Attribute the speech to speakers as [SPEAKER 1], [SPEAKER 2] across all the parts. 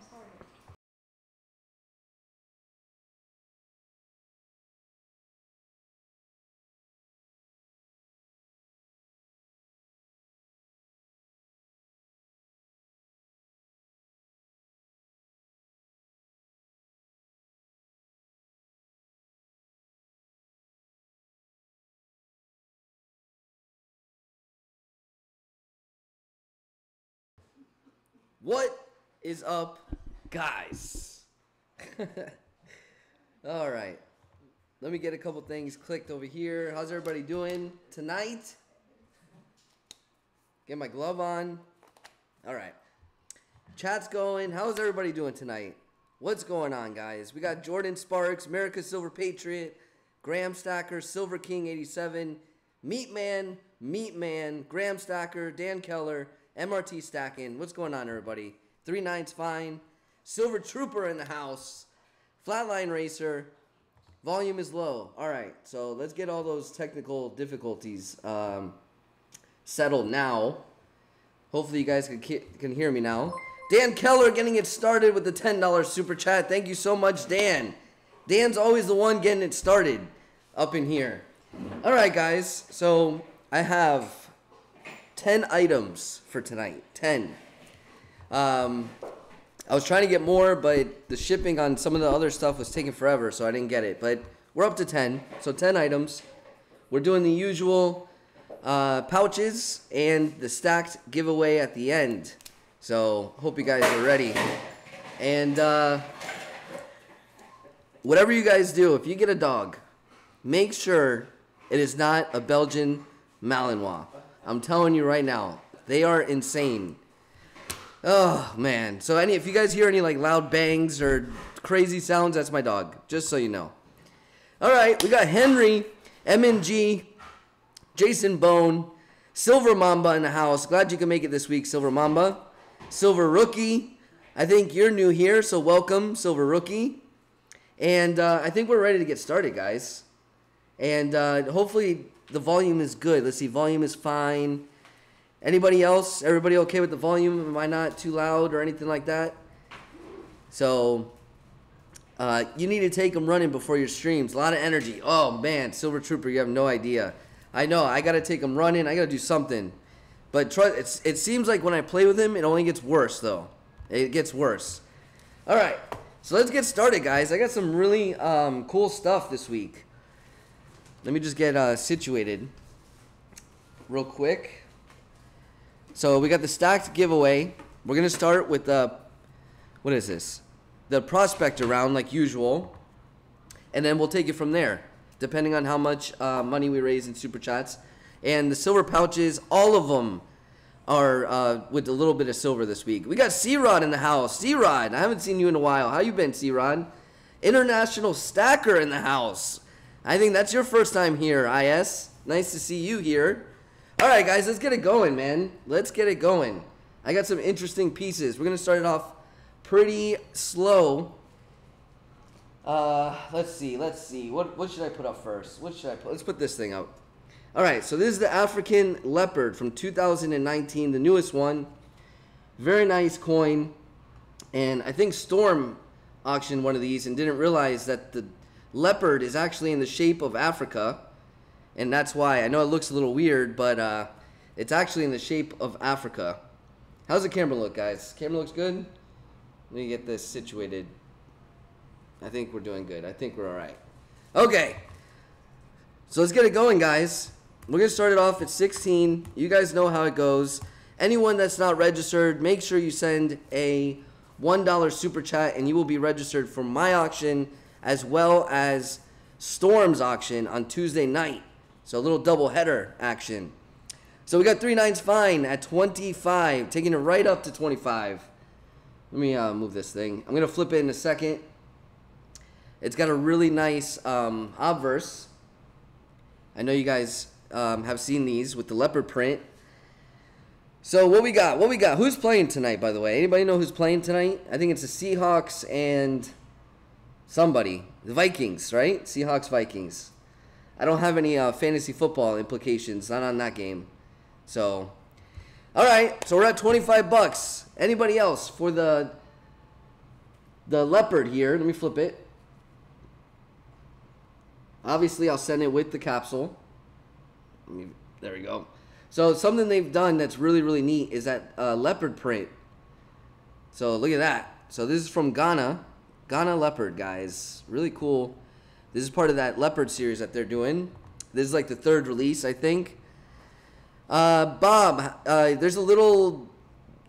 [SPEAKER 1] Started. What? Is up, guys? All right. Let me get a couple things clicked over here. How's everybody doing tonight? Get my glove on. All right. Chat's going. How's everybody doing tonight? What's going on, guys? We got Jordan Sparks, America's Silver Patriot, Graham Stacker, Silver King 87, Meat Man, Meat Man, Graham Stacker, Dan Keller, MRT stacking. What's going on, everybody? Three nines fine. Silver Trooper in the house. Flatline Racer. Volume is low. All right, so let's get all those technical difficulties um, settled now. Hopefully, you guys can can hear me now. Dan Keller getting it started with the $10 super chat. Thank you so much, Dan. Dan's always the one getting it started up in here. All right, guys. So I have 10 items for tonight. 10. Um, I was trying to get more, but the shipping on some of the other stuff was taking forever, so I didn't get it. But we're up to 10. So 10 items. We're doing the usual uh, pouches and the stacked giveaway at the end. So hope you guys are ready. And uh, whatever you guys do, if you get a dog, make sure it is not a Belgian Malinois. I'm telling you right now, they are insane. Oh man. So any if you guys hear any like loud bangs or crazy sounds, that's my dog. Just so you know. All right, we got Henry, MNG, Jason Bone, Silver Mamba in the house. Glad you can make it this week, Silver Mamba. Silver Rookie. I think you're new here, so welcome, Silver Rookie. And uh, I think we're ready to get started, guys. And uh, hopefully the volume is good. Let's see, volume is fine. Anybody else? Everybody okay with the volume? Am I not too loud or anything like that? So, uh, you need to take them running before your streams. A lot of energy. Oh man, Silver Trooper, you have no idea. I know. I gotta take them running. I gotta do something. But it seems like when I play with him, it only gets worse though. It gets worse. All right, so let's get started, guys. I got some really um, cool stuff this week. Let me just get uh, situated real quick. So we got the stacked giveaway. We're gonna start with the what is this? The prospector round, like usual, and then we'll take it from there, depending on how much uh, money we raise in super chats. And the silver pouches, all of them are uh, with a little bit of silver this week. We got C-Rod in the house. C-Rod, I haven't seen you in a while. How you been, C-Rod? International Stacker in the house. I think that's your first time here, IS. Nice to see you here. All right, guys, let's get it going, man. Let's get it going. I got some interesting pieces. We're going to start it off pretty slow. Uh, let's see, let's see. What, what should I put up first? What should I put? Let's put this thing up. All right, so this is the African Leopard from 2019, the newest one. Very nice coin. And I think Storm auctioned one of these and didn't realize that the leopard is actually in the shape of Africa, and that's why I know it looks a little weird, but uh, it's actually in the shape of Africa. How's the camera look, guys? Camera looks good. Let me get this situated. I think we're doing good. I think we're all right. Okay, so let's get it going, guys. We're gonna start it off at 16. You guys know how it goes. Anyone that's not registered, make sure you send a $1 super chat and you will be registered for my auction as well as Storm's auction on Tuesday night. So a little double header action. So we got three nines fine at 25, taking it right up to 25. Let me uh, move this thing. I'm gonna flip it in a second. It's got a really nice um, obverse. I know you guys um, have seen these with the leopard print. So what we got? What we got? Who's playing tonight? By the way, anybody know who's playing tonight? I think it's the Seahawks and somebody. The Vikings, right? Seahawks, Vikings. I don't have any uh, fantasy football implications, not on that game. So, all right. So we're at 25 bucks. Anybody else for the the leopard here? Let me flip it. Obviously, I'll send it with the capsule. Me, there we go. So something they've done that's really really neat is that uh, leopard print. So look at that. So this is from Ghana. Ghana Leopard, guys. Really cool. This is part of that Leopard series that they're doing. This is like the third release, I think. Uh, Bob, uh, there's a little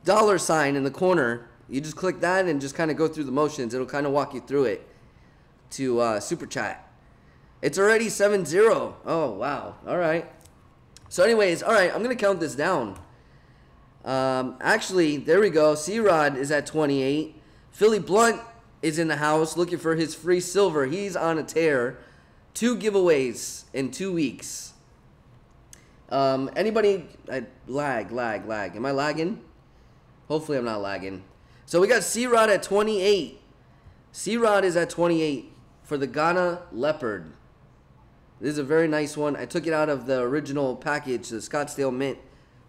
[SPEAKER 1] dollar sign in the corner. You just click that and just kind of go through the motions. It'll kind of walk you through it to uh, super chat. It's already 7-0. Oh wow. All right. So, anyways, all right. I'm gonna count this down. Um, actually, there we go. C Rod is at 28. Philly Blunt is in the house looking for his free silver. He's on a tear. Two giveaways in two weeks. Um, anybody? I, lag, lag, lag. Am I lagging? Hopefully, I'm not lagging. So we got C Rod at 28. C Rod is at 28 for the Ghana Leopard. This is a very nice one. I took it out of the original package, the Scottsdale Mint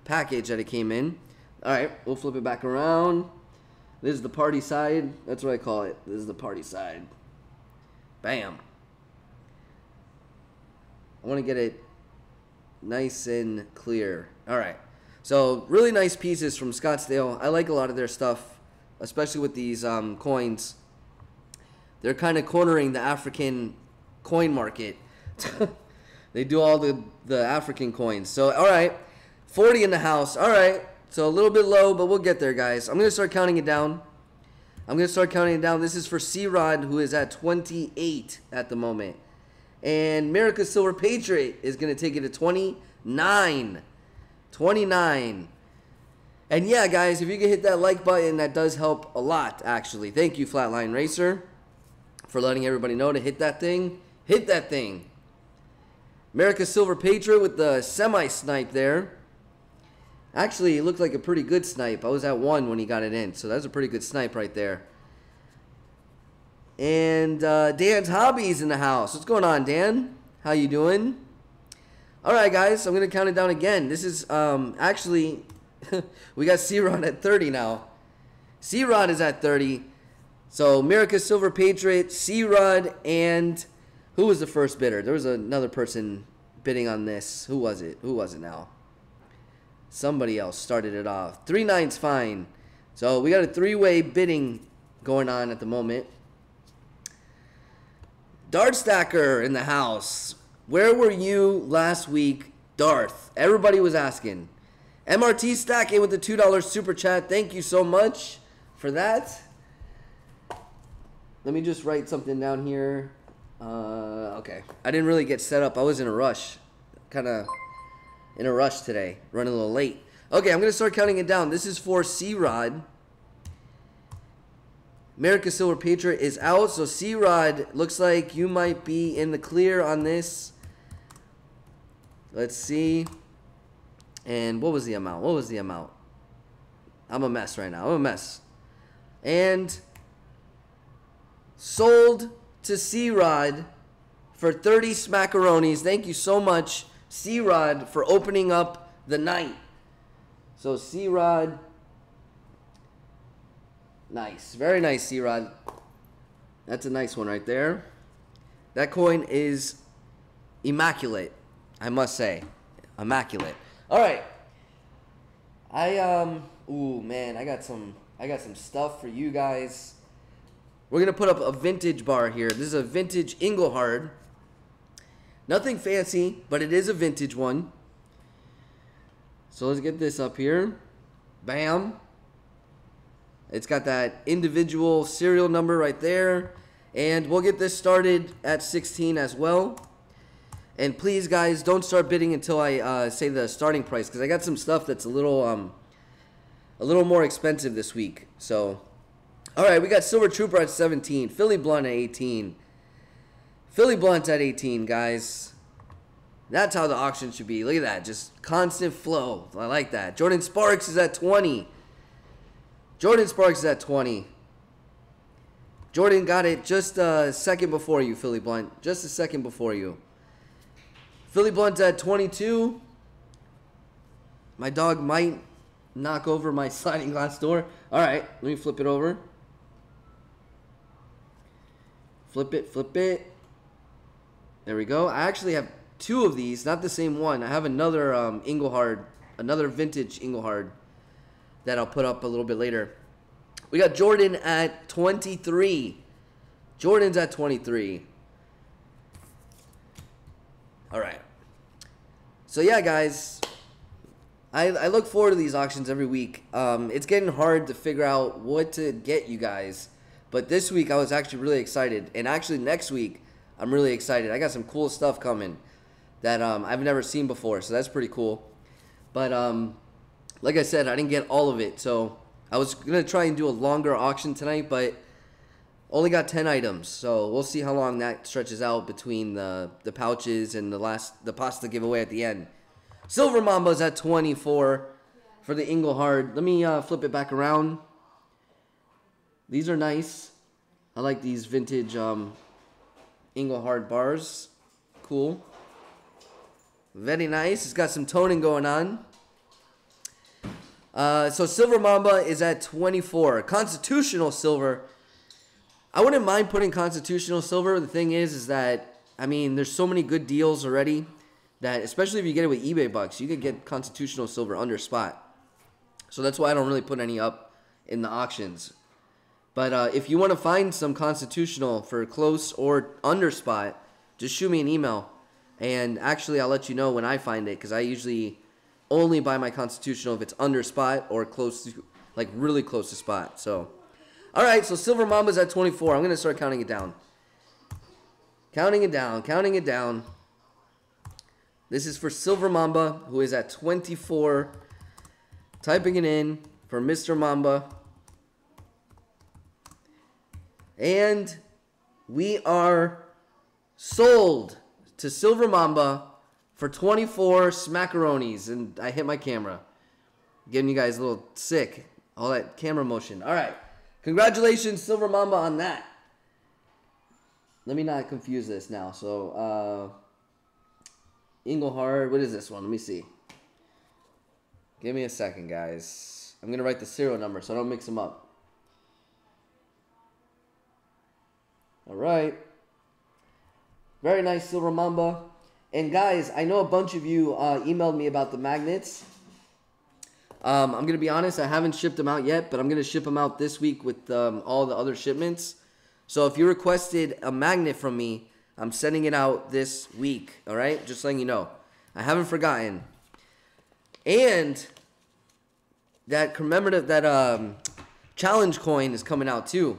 [SPEAKER 1] package that it came in. All right, we'll flip it back around. This is the party side. That's what I call it. This is the party side. Bam. I want to get it nice and clear. All right. So really nice pieces from Scottsdale. I like a lot of their stuff, especially with these um, coins. They're kind of cornering the African coin market. they do all the, the African coins. So, all right. 40 in the house. All right. So a little bit low, but we'll get there, guys. I'm going to start counting it down. I'm going to start counting it down. This is for C-Rod, who is at 28 at the moment. And America's Silver Patriot is going to take it to 29. 29. And yeah, guys, if you can hit that like button, that does help a lot, actually. Thank you, Flatline Racer, for letting everybody know to hit that thing. Hit that thing. America's Silver Patriot with the semi-snipe there. Actually, it looked like a pretty good snipe. I was at one when he got it in, so that's a pretty good snipe right there. And uh, Dan's Hobbies in the house. What's going on, Dan? How you doing? All right, guys, I'm going to count it down again. This is um, actually, we got C-Rod at 30 now. C-Rod is at 30. So, America Silver Patriot, C-Rod, and who was the first bidder? There was another person bidding on this. Who was it? Who was it now? Somebody else started it off. Three nines fine. So we got a three-way bidding going on at the moment. Darth Stacker in the house. Where were you last week, Darth? Everybody was asking. MRT stacking with the $2 super chat. Thank you so much for that. Let me just write something down here. Uh, okay. I didn't really get set up. I was in a rush. Kind of in a rush today, running a little late. Okay, I'm going to start counting it down. This is for C-Rod. America Silver Patriot is out, so C-Rod looks like you might be in the clear on this. Let's see. And what was the amount? What was the amount? I'm a mess right now. I'm a mess. And sold to C-Rod for 30 smackaronis. Thank you so much. Rod for opening up the night. So Rod, nice, very nice Rod. That's a nice one right there. That coin is immaculate, I must say, immaculate. All right, I um, ooh man, I got some, I got some stuff for you guys. We're gonna put up a vintage bar here. This is a vintage Engelhard. Nothing fancy, but it is a vintage one. So let's get this up here. Bam. It's got that individual serial number right there. And we'll get this started at 16 as well. And please, guys, don't start bidding until I uh, say the starting price because I got some stuff that's a little um, a little more expensive this week. So, all right, we got Silver Trooper at 17, Philly Blunt at 18, Philly Blunt at 18, guys. That's how the auction should be. Look at that. Just constant flow. I like that. Jordan Sparks is at 20. Jordan Sparks is at 20. Jordan got it just a second before you, Philly Blunt. Just a second before you. Philly Blunt at 22. My dog might knock over my sliding glass door. All right, let me flip it over. Flip it, flip it. There we go. I actually have two of these, not the same one. I have another um, Engelhard, another vintage Engelhard that I'll put up a little bit later. We got Jordan at 23. Jordan's at 23. All right. So yeah, guys, I, I look forward to these auctions every week. Um, it's getting hard to figure out what to get you guys. But this week I was actually really excited. And actually next week I'm really excited. I got some cool stuff coming that um, I've never seen before. So that's pretty cool. But um, like I said, I didn't get all of it. So I was going to try and do a longer auction tonight. But only got 10 items. So we'll see how long that stretches out between the, the pouches and the last the pasta giveaway at the end. Silver Mamba's at 24 for the Engelhard. Let me uh, flip it back around. These are nice. I like these vintage um, Engelhard bars. Cool. Very nice. It's got some toning going on. Uh, so Silver Mamba is at 24. Constitutional Silver. I wouldn't mind putting Constitutional Silver. The thing is, is that, I mean, there's so many good deals already that especially if you get it with eBay bucks, you could get constitutional silver under spot. So that's why I don't really put any up in the auctions. But uh, if you want to find some constitutional for close or under spot, just shoot me an email. And actually, I'll let you know when I find it because I usually only buy my constitutional if it's under spot or close to, like really close to spot. So, all right, so Silver Mamba's at 24. I'm going to start counting it down. Counting it down, counting it down. This is for Silver Mamba, who is at 24. Typing it in for Mr. Mamba. And we are sold to Silver Mamba for 24 smackaronis. And I hit my camera. Getting you guys a little sick. All that camera motion. All right. Congratulations, Silver Mamba, on that. Let me not confuse this now. So, uh, Engelhard. What is this one? Let me see. Give me a second, guys. I'm going to write the serial number so I don't mix them up. All right. Very nice Silver Mamba. And guys, I know a bunch of you uh, emailed me about the magnets. Um, I'm going to be honest, I haven't shipped them out yet, but I'm going to ship them out this week with um, all the other shipments. So if you requested a magnet from me, I'm sending it out this week. All right, just letting you know. I haven't forgotten. And that commemorative that um, challenge coin is coming out too,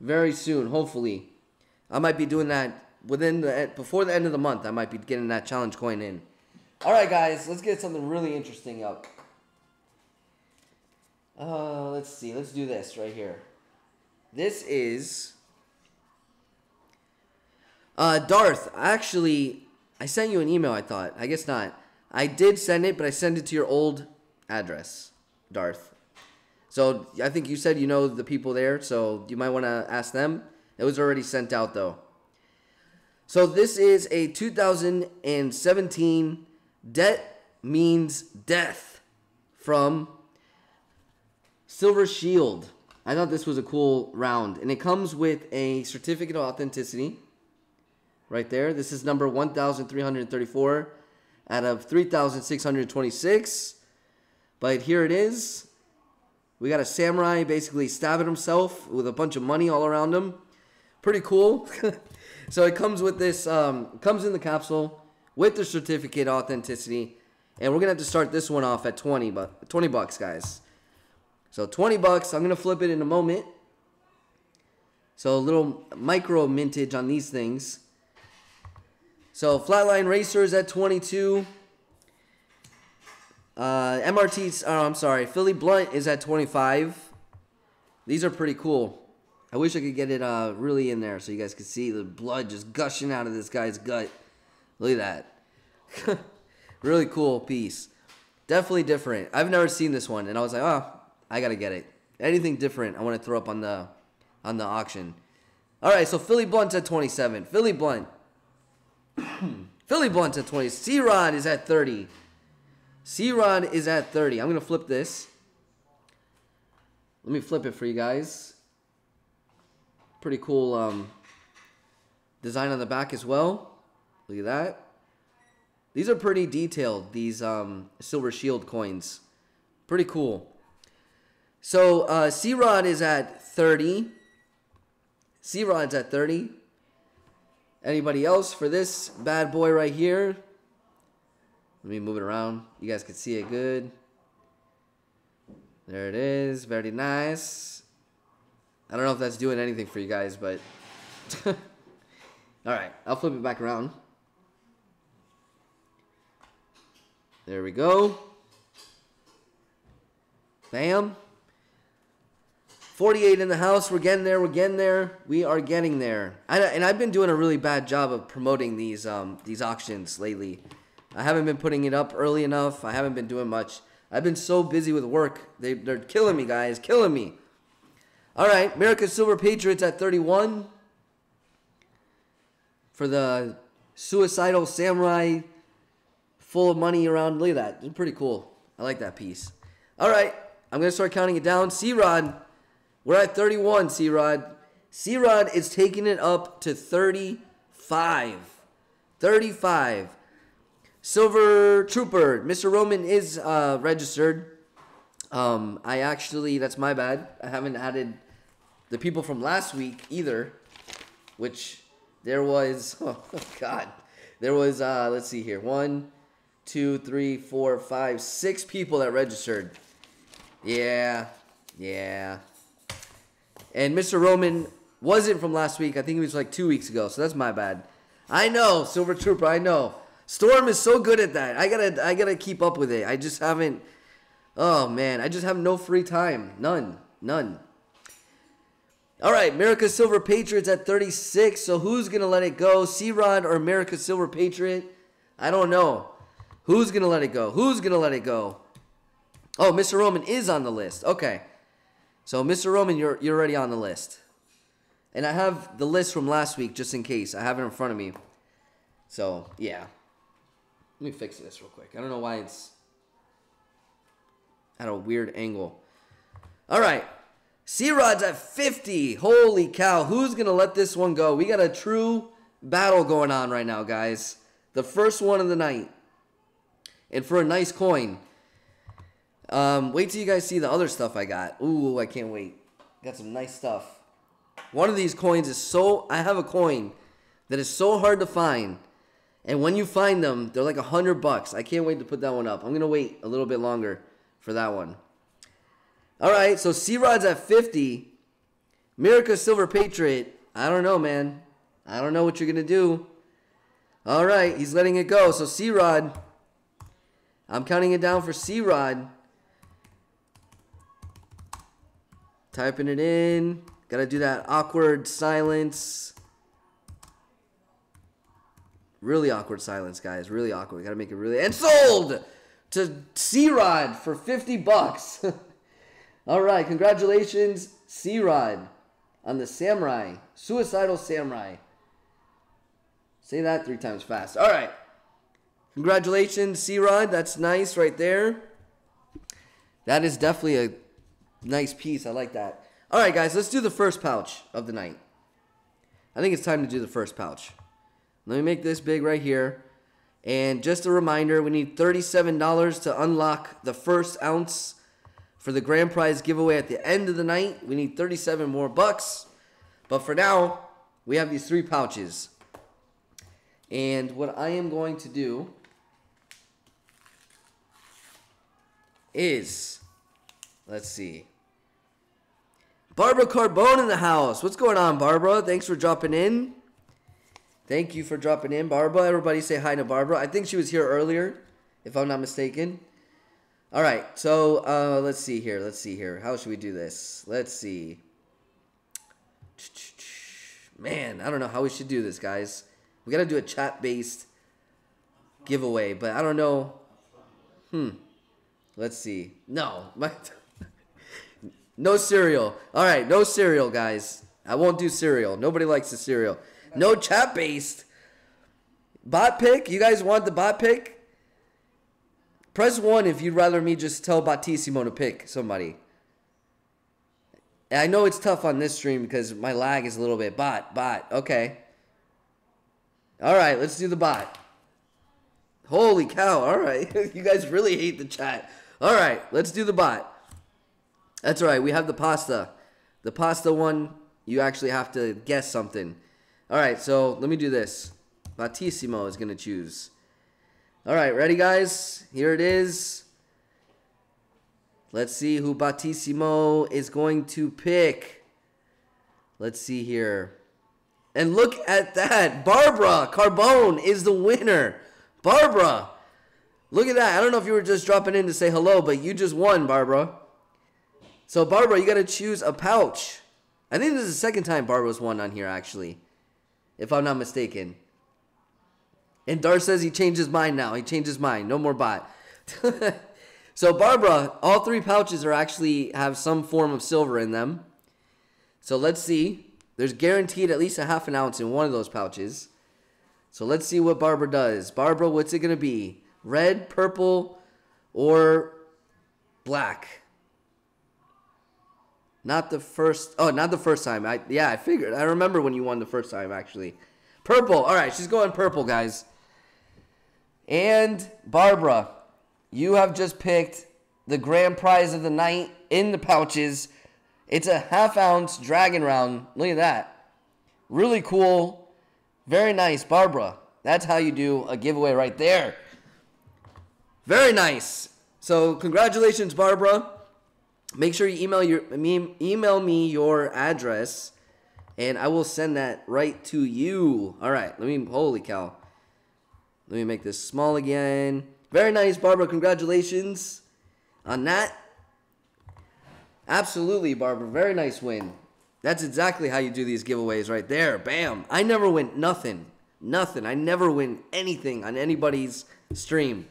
[SPEAKER 1] very soon. Hopefully, I might be doing that within the before the end of the month. I might be getting that challenge coin in. All right, guys, let's get something really interesting up. Uh, let's see. Let's do this right here. This is uh, Darth, actually, I sent you an email, I thought. I guess not. I did send it, but I sent it to your old address, Darth. So I think you said you know the people there, so you might want to ask them. It was already sent out, though. So this is a 2017 Debt Means Death from Silver Shield. I thought this was a cool round. And it comes with a certificate of authenticity right there. This is number 1,334 out of 3,626. But here it is. We got a samurai basically stabbing himself with a bunch of money all around him. Pretty cool. so it comes with this, um, comes in the capsule with the certificate authenticity. And we're going to have to start this one off at 20, but 20 bucks, guys. So 20 bucks. I'm going to flip it in a moment. So a little micro mintage on these things. So Flatline Racers at 22. Uh, MRT, oh, I'm sorry, Philly Blunt is at 25. These are pretty cool. I wish I could get it uh, really in there so you guys could see the blood just gushing out of this guy's gut. Look at that. really cool piece. Definitely different. I've never seen this one, and I was like, oh, I gotta get it. Anything different, I want to throw up on the on the auction. All right, so Philly Blunt's at 27. Philly Blunt. Philly Blunt's at 20. C-Rod is at 30. C-Rod is at 30. I'm going to flip this. Let me flip it for you guys. Pretty cool um, design on the back as well. Look at that. These are pretty detailed, these um, Silver Shield coins. Pretty cool. So uh, C-Rod is at 30. C-Rod's at 30. Anybody else for this bad boy right here? Let me move it around. You guys can see it good. There it is. Very nice. I don't know if that's doing anything for you guys, but... Alright, I'll flip it back around. There we go. Bam. 48 in the house. We're getting there. We're getting there. We are getting there. I, and I've been doing a really bad job of promoting these um, these auctions lately. I haven't been putting it up early enough. I haven't been doing much. I've been so busy with work. They, they're killing me, guys. Killing me. All right. America's Silver Patriots at 31 for the Suicidal Samurai full of money around. Look at that. It's pretty cool. I like that piece. All right. I'm going to start counting it down. C-Rod we're at 31, C Rod. C Rod is taking it up to 35. 35. Silver Trooper, Mr. Roman is uh, registered. Um, I actually, that's my bad. I haven't added the people from last week either, which there was, oh, God. There was, uh, let's see here, one, two, three, four, five, six people that registered. Yeah, yeah. And Mr. Roman wasn't from last week. I think it was like two weeks ago. So that's my bad. I know, Silver Trooper. I know. Storm is so good at that. I gotta, I gotta keep up with it. I just haven't. Oh man, I just have no free time. None, none. All right, America Silver Patriots at 36. So who's gonna let it go? C Rod or America Silver Patriot? I don't know. Who's gonna let it go? Who's gonna let it go? Oh, Mr. Roman is on the list. Okay. So, Mr. Roman, you're, you're already on the list. And I have the list from last week just in case. I have it in front of me. So, yeah. Let me fix this real quick. I don't know why it's at a weird angle. All right. C-Rod's at 50. Holy cow. Who's going to let this one go? We got a true battle going on right now, guys. The first one of the night. And for a nice coin. Um, wait till you guys see the other stuff I got. Ooh, I can't wait. Got some nice stuff. One of these coins is so... I have a coin that is so hard to find. And when you find them, they're like a hundred bucks. I can't wait to put that one up. I'm to wait a little bit longer for that one. All right, so C-Rod's at 50. America Silver Patriot. I don't know, man. I don't know what you're to do. All right, he's letting it go. So C-Rod, I'm counting it down for C-Rod. Typing it in. Gotta do that awkward silence. Really awkward silence, guys. Really awkward. We Gotta make it really. And sold to C Rod for 50 bucks. All right. Congratulations, C Rod, on the Samurai. Suicidal Samurai. Say that three times fast. All right. Congratulations, C Rod. That's nice right there. That is definitely a Nice piece. I like that. All right, guys, let's do the first pouch of the night. I think it's time to do the first pouch. Let me make this big right here. And just a reminder, we need $37 to unlock the first ounce for the grand prize giveaway at the end of the night. We need 37 more bucks. But for now, we have these three pouches. And what I am going to do is, let's see. Barbara Carbone in the house. What's going on, Barbara? Thanks for dropping in. Thank you for dropping in, Barbara. Everybody say hi to Barbara. I think she was here earlier, if I'm not mistaken. All right, so uh, let's see here. Let's see here. How should we do this? Let's see. Man, I don't know how we should do this, guys. We got to do a chat-based giveaway, but I don't know. Hmm. Let's see. No, my no cereal. All right, no cereal, guys. I won't do cereal. Nobody likes the cereal. No chat based. Bot pick. You guys want the bot pick? Press one if you'd rather me just tell Battissimo to pick somebody. I know it's tough on this stream because my lag is a little bit. Bot, bot. Okay. All right, let's do the bot. Holy cow. All right. you guys really hate the chat. All right, let's do the bot. That's right. We have the pasta. The pasta one, you actually have to guess something. All right, so let me do this. Battissimo is going to choose. All right, ready, guys? Here it is. Let's see who Battissimo is going to pick. Let's see here. And look at that. Barbara Carbone is the winner. Barbara. Look at that. I don't know if you were just dropping in to say hello, but you just won, Barbara. So, Barbara, you got to choose a pouch. I think this is the second time Barbara's won on here, actually, if I'm not mistaken. And Dar says he changed his mind now. He changed his mind. No more bot. so, Barbara, all three pouches are actually have some form of silver in them. So, let's see. There's guaranteed at least a half an ounce in one of those pouches. So, let's see what Barbara does. Barbara, what's it going to be? Red, purple, or black? Not the first. Oh, not the first time. I yeah, I figured. I remember when you won the first time actually. Purple. All right, she's going purple, guys. And Barbara, you have just picked the grand prize of the night in the pouches. It's a half ounce dragon round. Look at that. Really cool. Very nice, Barbara. That's how you do a giveaway right there. Very nice. So congratulations, Barbara. Make sure you email your email me your address, and I will send that right to you. All right. Let me. Holy cow. Let me make this small again. Very nice, Barbara. Congratulations on that. Absolutely, Barbara. Very nice win. That's exactly how you do these giveaways right there. Bam. I never win nothing. Nothing. I never win anything on anybody's stream.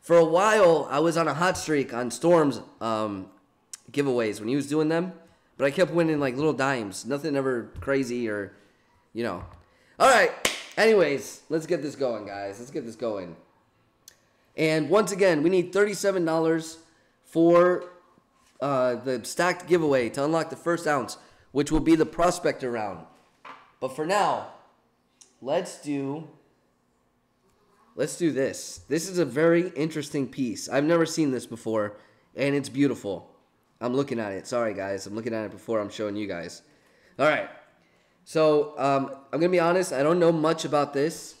[SPEAKER 1] For a while, I was on a hot streak on Storm's um, giveaways when he was doing them, but I kept winning like little dimes. Nothing ever crazy or, you know. All right. Anyways, let's get this going, guys. Let's get this going. And once again, we need $37 for uh, the stacked giveaway to unlock the first ounce, which will be the prospector round. But for now, let's do let's do this. This is a very interesting piece. I've never seen this before, and it's beautiful. I'm looking at it. Sorry, guys. I'm looking at it before I'm showing you guys. All right. So um, I'm gonna be honest. I don't know much about this,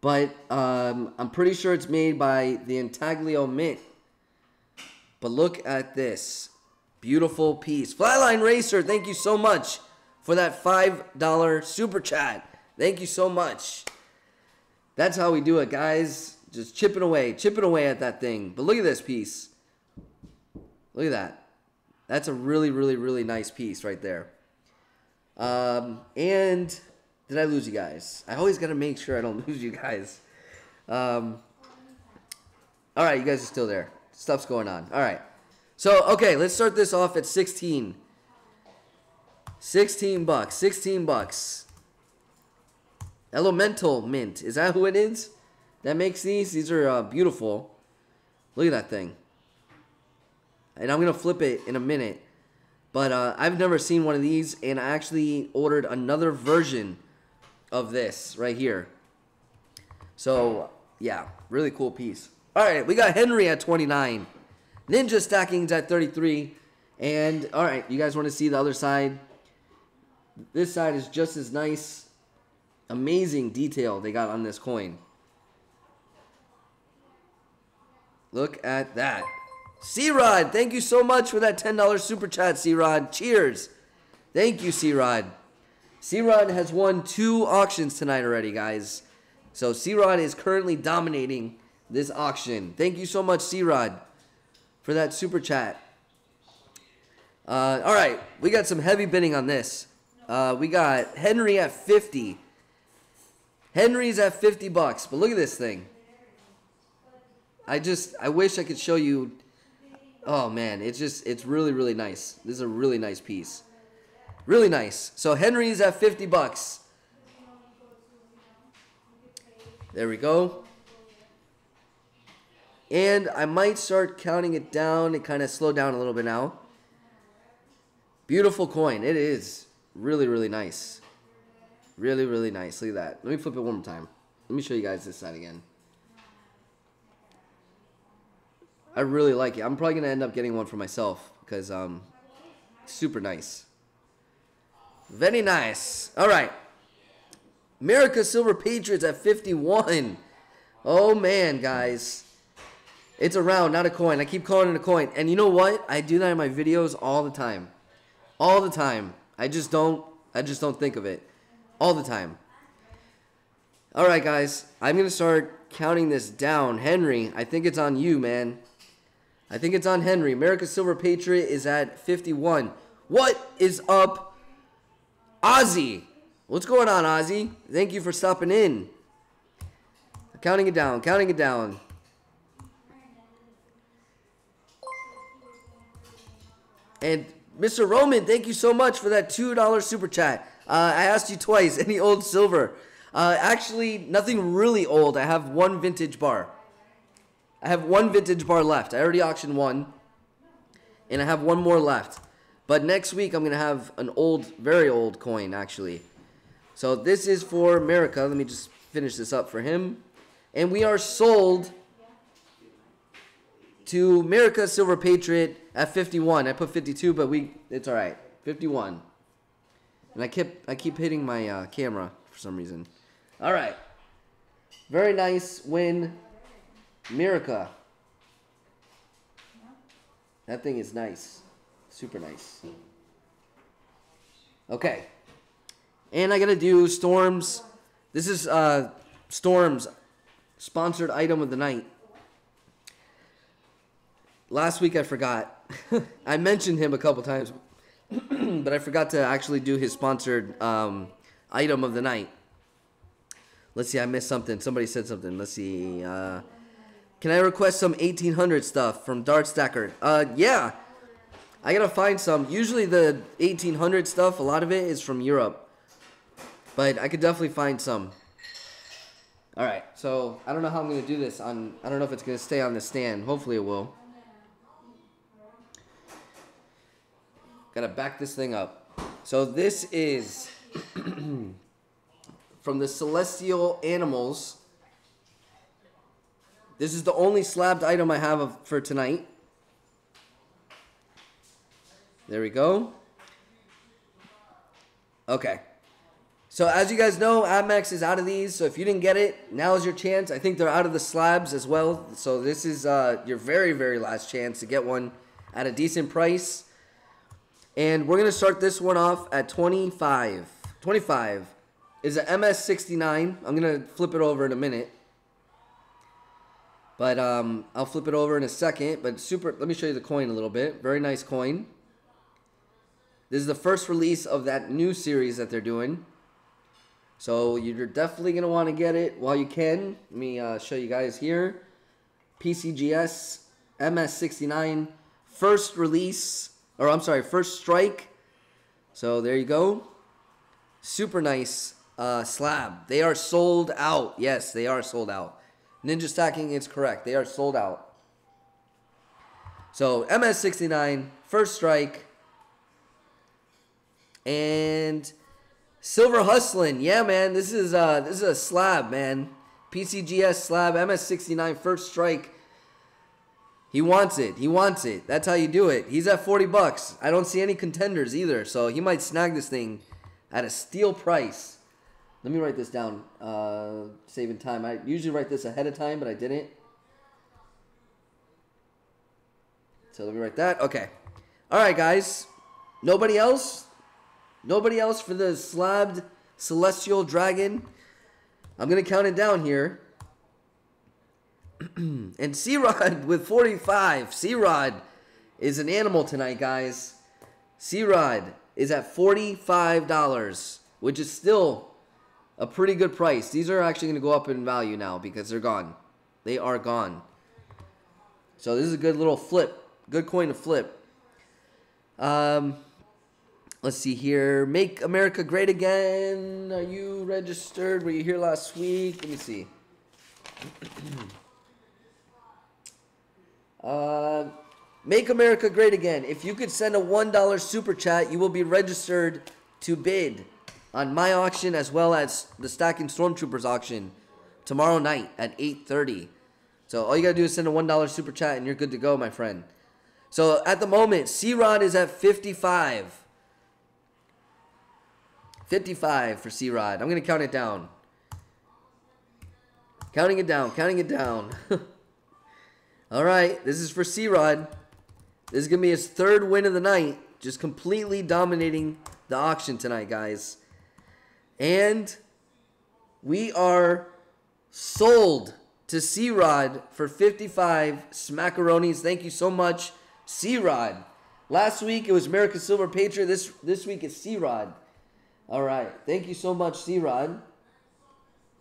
[SPEAKER 1] but um, I'm pretty sure it's made by the Intaglio Mint. But look at this beautiful piece. Flatline Racer, thank you so much for that five dollar super chat. Thank you so much. That's how we do it, guys. Just chipping away, chipping away at that thing. But look at this piece. Look at that. That's a really, really, really nice piece right there. Um, and did I lose you guys? I always got to make sure I don't lose you guys. Um, all right, you guys are still there. Stuff's going on. All right. So, okay, let's start this off at 16. 16 bucks. 16 bucks. Elemental Mint. Is that who it is? That makes these? These are uh, beautiful. Look at that thing. And I'm to flip it in a minute. But uh, I've never seen one of these, and I actually ordered another version of this right here. So, yeah, really cool piece. All right, we got Henry at 29. Ninja Stacking's at 33. And, all right, you guys want to see the other side? This side is just as nice. Amazing detail they got on this coin. Look at that. C-Rod, thank you so much for that $10 super chat, C-Rod. Cheers. Thank you, C-Rod. C-Rod has won two auctions tonight already, guys. So C-Rod is currently dominating this auction. Thank you so much, C-Rod, for that super chat. Uh, all right, we got some heavy bidding on this. Uh, we got Henry at 50. Henry's at 50 bucks, but look at this thing. I just, I wish I could show you Oh man, it's just it's really really nice. This is a really nice piece. Really nice. So Henry's at 50 bucks. There we go. And I might start counting it down and kind of slow down a little bit now. Beautiful coin. It is really, really nice. Really, really nice. Look at that. Let me flip it one more time. Let me show you guys this side again. I really like it. I'm probably gonna end up getting one for myself because um, super nice. Very nice. All right. America Silver Patriots at 51. Oh man, guys. It's a round, not a coin. I keep calling it a coin. And you know what? I do that in my videos all the time. All the time. I just don't I just don't think of it. All the time. Alright guys, I'm gonna start counting this down. Henry, I think it's on you, man. I think it's on Henry. America's Silver Patriot is at 51. What is up, Ozzy? What's going on, Ozzy? Thank you for stopping in. Counting it down, counting it down. And Mr. Roman, thank you so much for that $2 super chat. Uh, I asked you twice, any old silver? Uh, actually, nothing really old. I have one vintage bar. I have one vintage bar left. I already auctioned one. And I have one more left. But next week, I'm going to have an old, very old coin, actually. So this is for America. Let me just finish this up for him. And we are sold to America Silver Patriot at 51. I put 52, but we it's all right. 51. And I kept I keep hitting my uh, camera for some reason. All right. Very nice win, America. That thing is nice. Super nice. Okay. And I got to do Storms. This is uh, Storms sponsored item of the night. Last week I forgot. I mentioned him a couple times, but I forgot to actually do his sponsored um, item of the night. Let's see, I missed something. Somebody said something. Let's see. Uh, can I request some 1800 stuff from Darth Stacker? Uh, yeah. I gotta find some. Usually the 1800 stuff, a lot of it is from Europe. But I could definitely find some. Alright, so I don't know how I'm gonna do this on I don't know if it's gonna stay on the stand. Hopefully it will. Gotta back this thing up. So this is from the Celestial Animals. This is the only slabbed item I have of, for tonight. There we go. Okay. So as you guys know, APMEX is out of these. So if you didn't get it, now is your chance. I think they're out of the slabs as well. So this is uh, your very, very last chance to get one at a decent price. And we're going to start this one off at 25. 25 is an MS69. I'm going to flip it over in a minute. But um, I'll flip it over in a second. But super, let me show you the coin a little bit. Very nice coin. This is the first release of that new series that they're doing. So you're definitely going to want to get it while you can. Let me uh, show you guys here. PCGS MS69 first release or I'm sorry, first strike. So there you go. Super nice uh, slab. They are sold out. Yes, they are sold out. Ninja Stacking is correct. They are sold out. So MS69, first strike. And Silver Hustling. Yeah, man. This is uh this is a slab, man. PCGS slab, MS69, first strike. He wants it. He wants it. That's how you do it. He's at 40 bucks. I don't see any contenders either, so he might snag this thing at a steal price. Let me write this down. Uh, saving time. I usually write this ahead of time, but I didn't. So let me write that. Okay. All right, guys. Nobody else? Nobody else for the slabbed celestial dragon? I'm going to count it down here. and C-Rod with 45. C-Rod is an animal tonight, guys. C-Rod is at $45, which is still a pretty good price. These are actually going to go up in value now because they're gone. They are gone. So this is a good little flip. Good coin to flip. Um, let's see here. Make America Great Again. Are you registered? Were you here last week? Let me see. Uh, make America great again. If you could send a $1 super chat, you will be registered to bid on my auction as well as the Stacking Stormtroopers auction tomorrow night at 8.30. So all you got to do is send a $1 super chat and you're good to go, my friend. So at the moment, C-Rod is at 55. 55 for C-Rod. I'm going to count it down. Counting it down, counting it down. All right, this is for C Rod. This is going to be his third win of the night. Just completely dominating the auction tonight, guys. And we are sold to C Rod for 55 smackaronis. Thank you so much, C Rod. Last week it was America Silver Patriot. This this week it's C Rod. All right. Thank you so much, C Rod.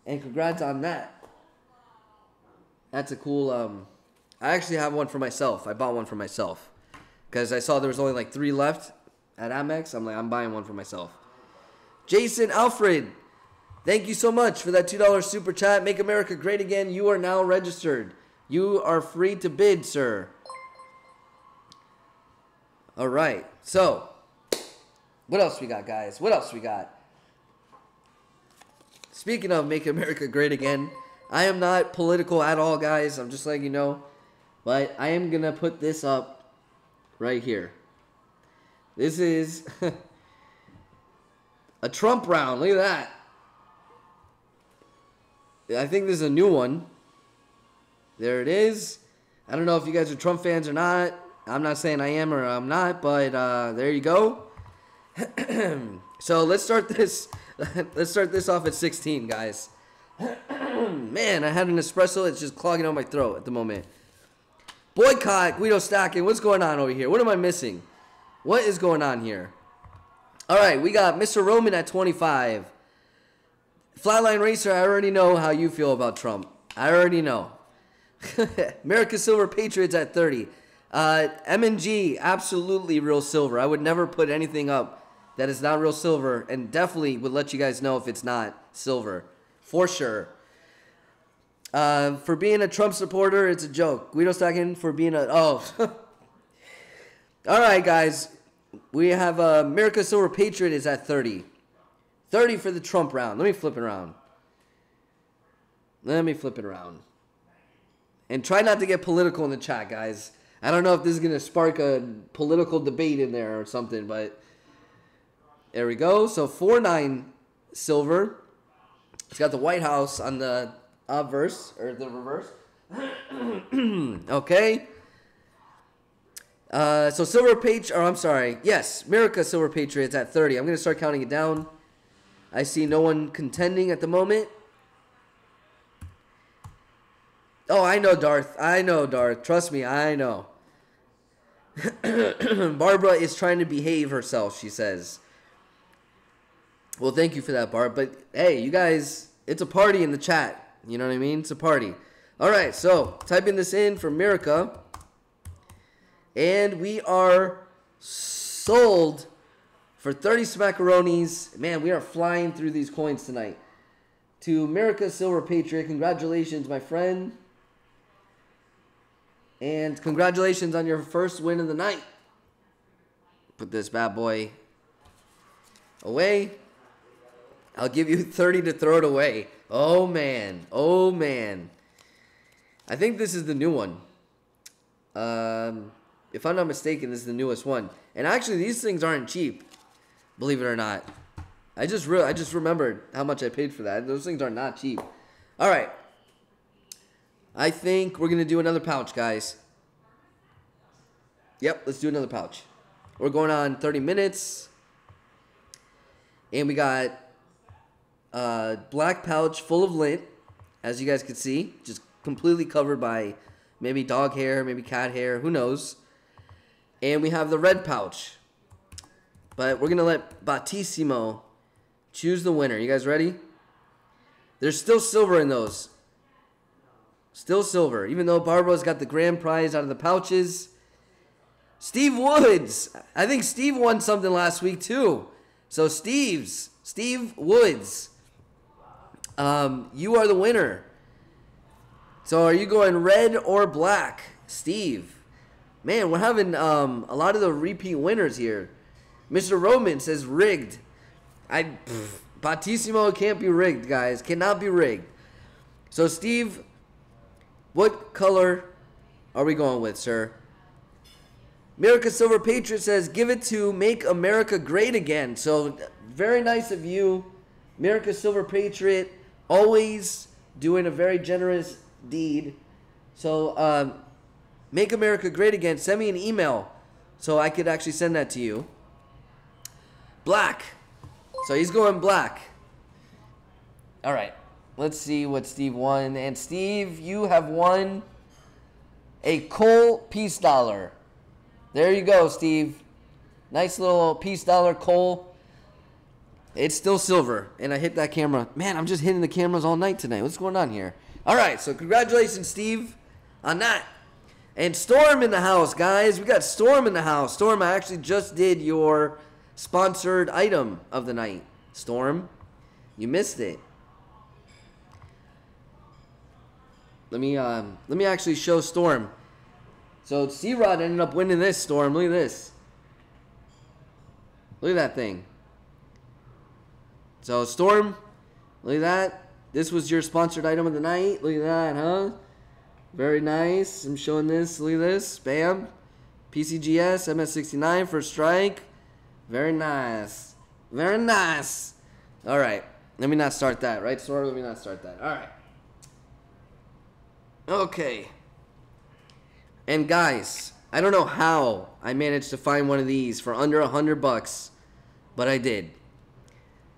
[SPEAKER 1] And congrats on that. That's a cool. Um, I actually have one for myself. I bought one for myself because I saw there was only like three left at APMEX. I'm like, I'm buying one for myself. Jason Alfred, thank you so much for that $2 super chat. Make America great again. You are now registered. You are free to bid, sir. All right. So, what else we got, guys? What else we got? Speaking of Make America Great Again, I am not political at all, guys. I'm just letting you know. But I am going to put this up right here. This is a Trump round. Look at that. I think this is a new one. There it is. I don't know if you guys are Trump fans or not. I'm not saying I am or I'm not, but uh, there you go. so let's start this. let's start this off at 16, guys. Man, I had an espresso. It's just clogging on my throat at the moment. Boycott Guido Stacking. What's going on over here? What am I missing? What is going on here? All right, we got Mr. Roman at 25. Flatline Racer, I already know how you feel about Trump. I already know. America Silver Patriots at 30. Uh, M&G, absolutely real silver. I would never put anything up that is not real silver and definitely would let you guys know if it's not silver. For sure. Uh, for being a Trump supporter, it's a joke. Guido Stacking for being a... Oh. All right, guys. We have uh, America Silver Patriot is at 30. 30 for the Trump round. Let me flip it around. Let me flip it around. And try not to get political in the chat, guys. I don't know if this is going to spark a political debate in there or something, but there we go. So 4 9 silver. It's got the White House on the obverse, or the reverse. okay. Uh, so Silver Page, or I'm sorry, yes, America Silver Patriots at 30. I'm going to start counting it down. I see no one contending at the moment. Oh, I know, Darth. I know, Darth. Trust me, I know. Barbara is trying to behave herself, she says. Well, thank you for that, Barb. But hey, you guys, it's a party in the chat. You know what I mean? It's a party. All right, so typing this in for Mirica. And we are sold for 30 smackaronis. Man, we are flying through these coins tonight. To America Silver Patriot, congratulations, my friend. And congratulations on your first win of the night. Put this bad boy away. I'll give you 30 to throw it away. Oh, man. Oh, man. I think this is the new one. Um, if I'm not mistaken, this is the newest one. And actually, these things aren't cheap, believe it or not. I just re- I just remembered how much I paid for that. Those things are not cheap. All right. I think we're going to do another pouch, guys. Yep, let's do another pouch. We're going on 30 minutes. And we got a black pouch full of lint, as you guys can see. Just completely covered by maybe dog hair, maybe cat hair, who knows. And we have the red pouch. But we're going to let Battissimo choose the winner. You guys ready? There's still silver in those. Still silver. Even though Barbara's got the grand prize out of the pouches. Steve Woods. I think Steve won something last week too. So Steve's. Steve Woods. Um, you are the winner. So are you going red or black? Steve. Man, we're having um, a lot of the repeat winners here. Mr. Roman says rigged. I pff, Battissimo can't be rigged, guys. Cannot be rigged. So Steve, what color are we going with, sir? America Silver Patriot says, give it to make America great again. So very nice of you, America Silver Patriot. Always doing a very generous deed. So, um, make America great again. Send me an email so I could actually send that to you. Black. So he's going black. All right. Let's see what Steve won. And Steve, you have won a coal Peace Dollar. There you go, Steve. Nice little Peace Dollar coal. It's still silver. And I hit that camera. Man, I'm just hitting the cameras all night tonight. What's going on here? All right. So congratulations, Steve, on that. And Storm in the house, guys. We got Storm in the house. Storm, I actually just did your sponsored item of the night. Storm, you missed it. Let me um, let me actually show Storm. So C Rod ended up winning this Storm. Look at this. Look at that thing. So Storm, look at that. This was your sponsored item of the night. Look at that, huh? Very nice. I'm showing this. Look at this. Bam. PCGS, MS69 for strike. Very nice. Very nice. All right. Let me not start that, right, Sora? Let me not start that. All right. Okay. And guys, I don't know how I managed to find one of these for under a hundred bucks, but I did.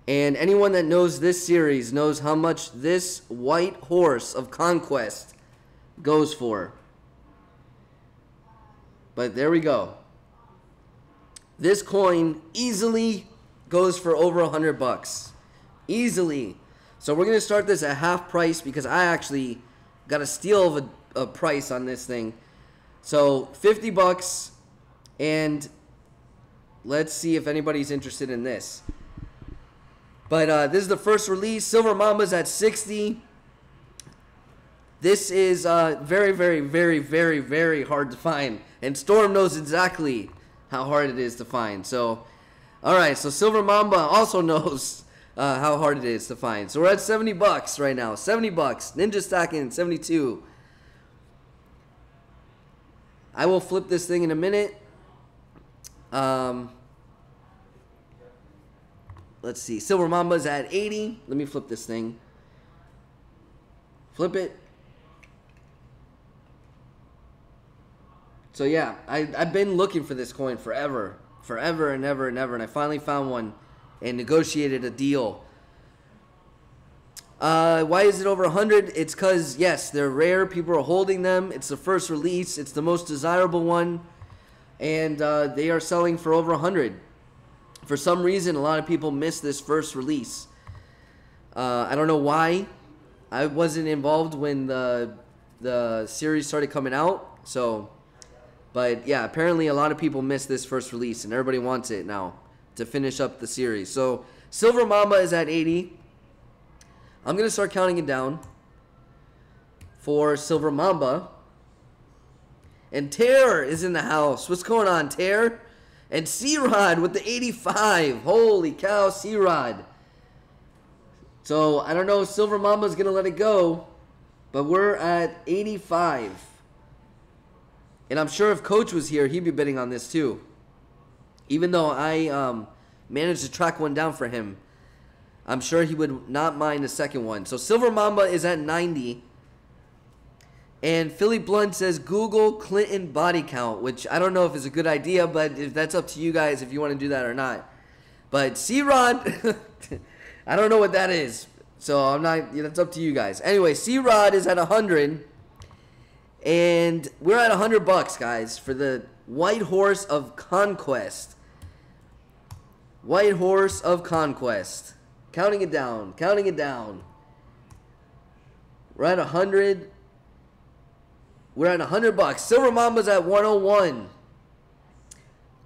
[SPEAKER 1] And anyone that knows this series knows how much this white horse of conquest goes for. But there we go. This coin easily goes for over a hundred bucks. Easily. So we're gonna start this at half price because I actually got a steal of a, a price on this thing. So 50 bucks and let's see if anybody's interested in this. But uh, this is the first release. Silver Mamba's at 60. This is uh, very, very, very, very, very hard to find. And Storm knows exactly how hard it is to find. So, all right. So Silver Mamba also knows uh, how hard it is to find. So we're at 70 bucks right now. 70 bucks. Ninja stacking 72. I will flip this thing in a minute. Um, let's see. Silver Mamba's at 80. Let me flip this thing. Flip it. So yeah, I, I've been looking for this coin forever, forever and ever and ever, and I finally found one and negotiated a deal. Uh, why is it over 100? It's because, yes, they're rare. People are holding them. It's the first release. It's the most desirable one. And uh, they are selling for over 100. For some reason, a lot of people missed this first release. Uh, I don't know why. I wasn't involved when the, the series started coming out. So but yeah, apparently a lot of people missed this first release, and everybody wants it now to finish up the series. So Silver Mamba is at 80. I'm gonna start counting it down for Silver Mamba. And Tear is in the house. What's going on, Tear? And C-Rod with the 85. Holy cow, C-Rod. So I don't know if Silver Mamba's gonna let it go, but we're at 85. And I'm sure if Coach was here, he'd be betting on this too. Even though I um, managed to track one down for him, I'm sure he would not mind the second one. So Silver Mamba is at 90. And Philly Blunt says Google Clinton body count, which I don't know if it's a good idea, but if that's up to you guys if you want to do that or not. But C Rod, I don't know what that is. So I'm not, that's up to you guys. Anyway, C Rod is at 100. And we're at 100 bucks, guys, for the White Horse of Conquest. White Horse of Conquest. Counting it down, counting it down. We're at 100. We're at 100 bucks. Silver Mamba's at 101.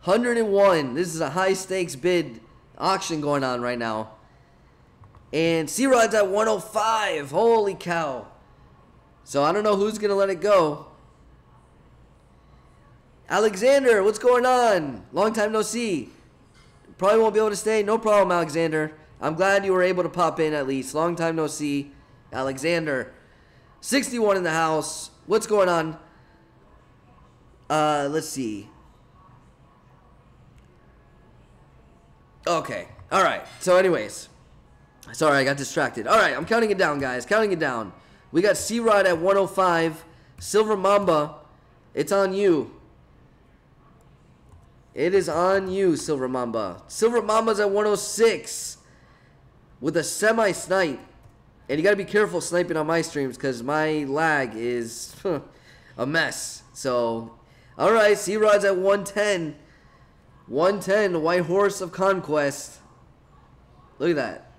[SPEAKER 1] 101. This is a high stakes bid auction going on right now. And C Rod's at 105. Holy cow. So I don't know who's going to let it go. Alexander, what's going on? Long time no see. Probably won't be able to stay. No problem, Alexander. I'm glad you were able to pop in at least. Long time no see. Alexander. 61 in the house. What's going on? Uh, let's see. Okay. All right. So anyways. Sorry, I got distracted. All right, I'm counting it down, guys. Counting it down. We got C Rod at 105. Silver Mamba, it's on you. It is on you, Silver Mamba. Silver Mamba's at 106 with a semi snipe. And you got to be careful sniping on my streams because my lag is a mess. So, all right, C Rod's at 110. 110, White Horse of Conquest. Look at that.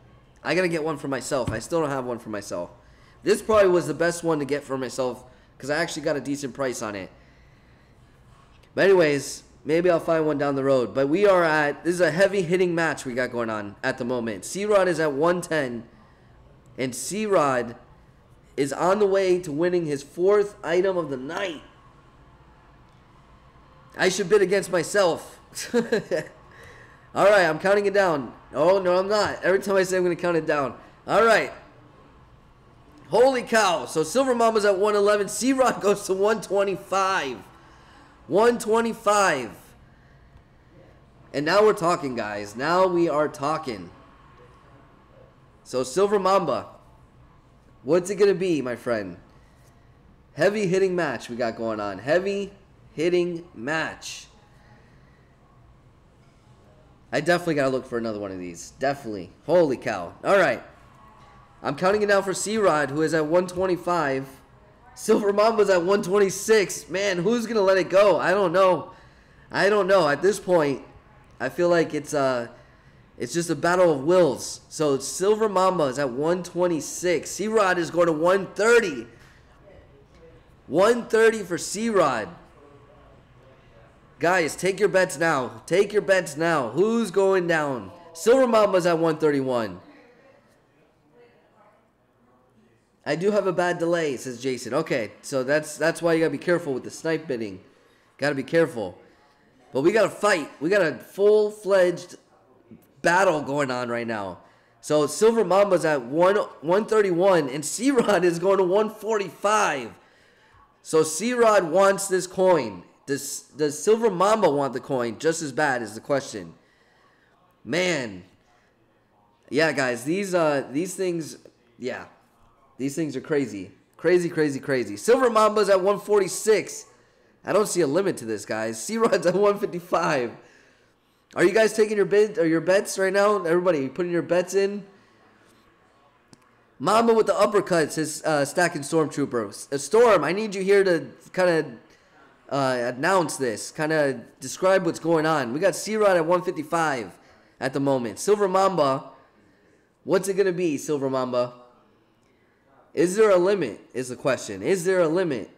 [SPEAKER 1] I got to get one for myself. I still don't have one for myself. This probably was the best one to get for myself because I actually got a decent price on it. But anyways, maybe I'll find one down the road. But we are at, this is a heavy hitting match we got going on at the moment. C-Rod is at 110. And C-Rod is on the way to winning his fourth item of the night. I should bid against myself. All right, I'm counting it down. Oh, no, I'm not. Every time I say I'm going to count it down. All right. Holy cow. So Silver Mamba's at 111. C Rod goes to 125. 125. And now we're talking, guys. Now we are talking. So Silver Mamba. What's it going to be, my friend? Heavy hitting match we got going on. Heavy hitting match. I definitely got to look for another one of these. Definitely. Holy cow. All right. I'm counting it down for C-Rod, who is at 125. Silver Mamba's at 126. Man, who's going to let it go? I don't know. I don't know. At this point, I feel like it's uh it's just a battle of wills. So Silver Mamba is at 126. C-Rod is going to 130. 130 for C-Rod. Guys, take your bets now. Take your bets now. Who's going down? Silver Mamba's at 131. I do have a bad delay, says Jason. Okay, so that's that's why you gotta be careful with the snipe bidding. Gotta be careful. But we got to fight. We got a full fledged battle going on right now. So Silver Mamba's at one 131 and C Rod is going to 145. So C Rod wants this coin. Does does Silver Mamba want the coin just as bad is the question. Man. Yeah, guys, these uh these things yeah. These things are crazy. Crazy, crazy, crazy. Silver Mamba's at 146. I don't see a limit to this, guys. C Rod's at 155. Are you guys taking your bid or your bets right now? Everybody putting your bets in? Mamba with the uppercut says uh, stacking stormtrooper. Uh, Storm, I need you here to kind of uh, announce this, kind of describe what's going on. We got C Rod at 155 at the moment. Silver Mamba, what's it gonna be, Silver Mamba? Is there a limit? Is the question. Is there a limit?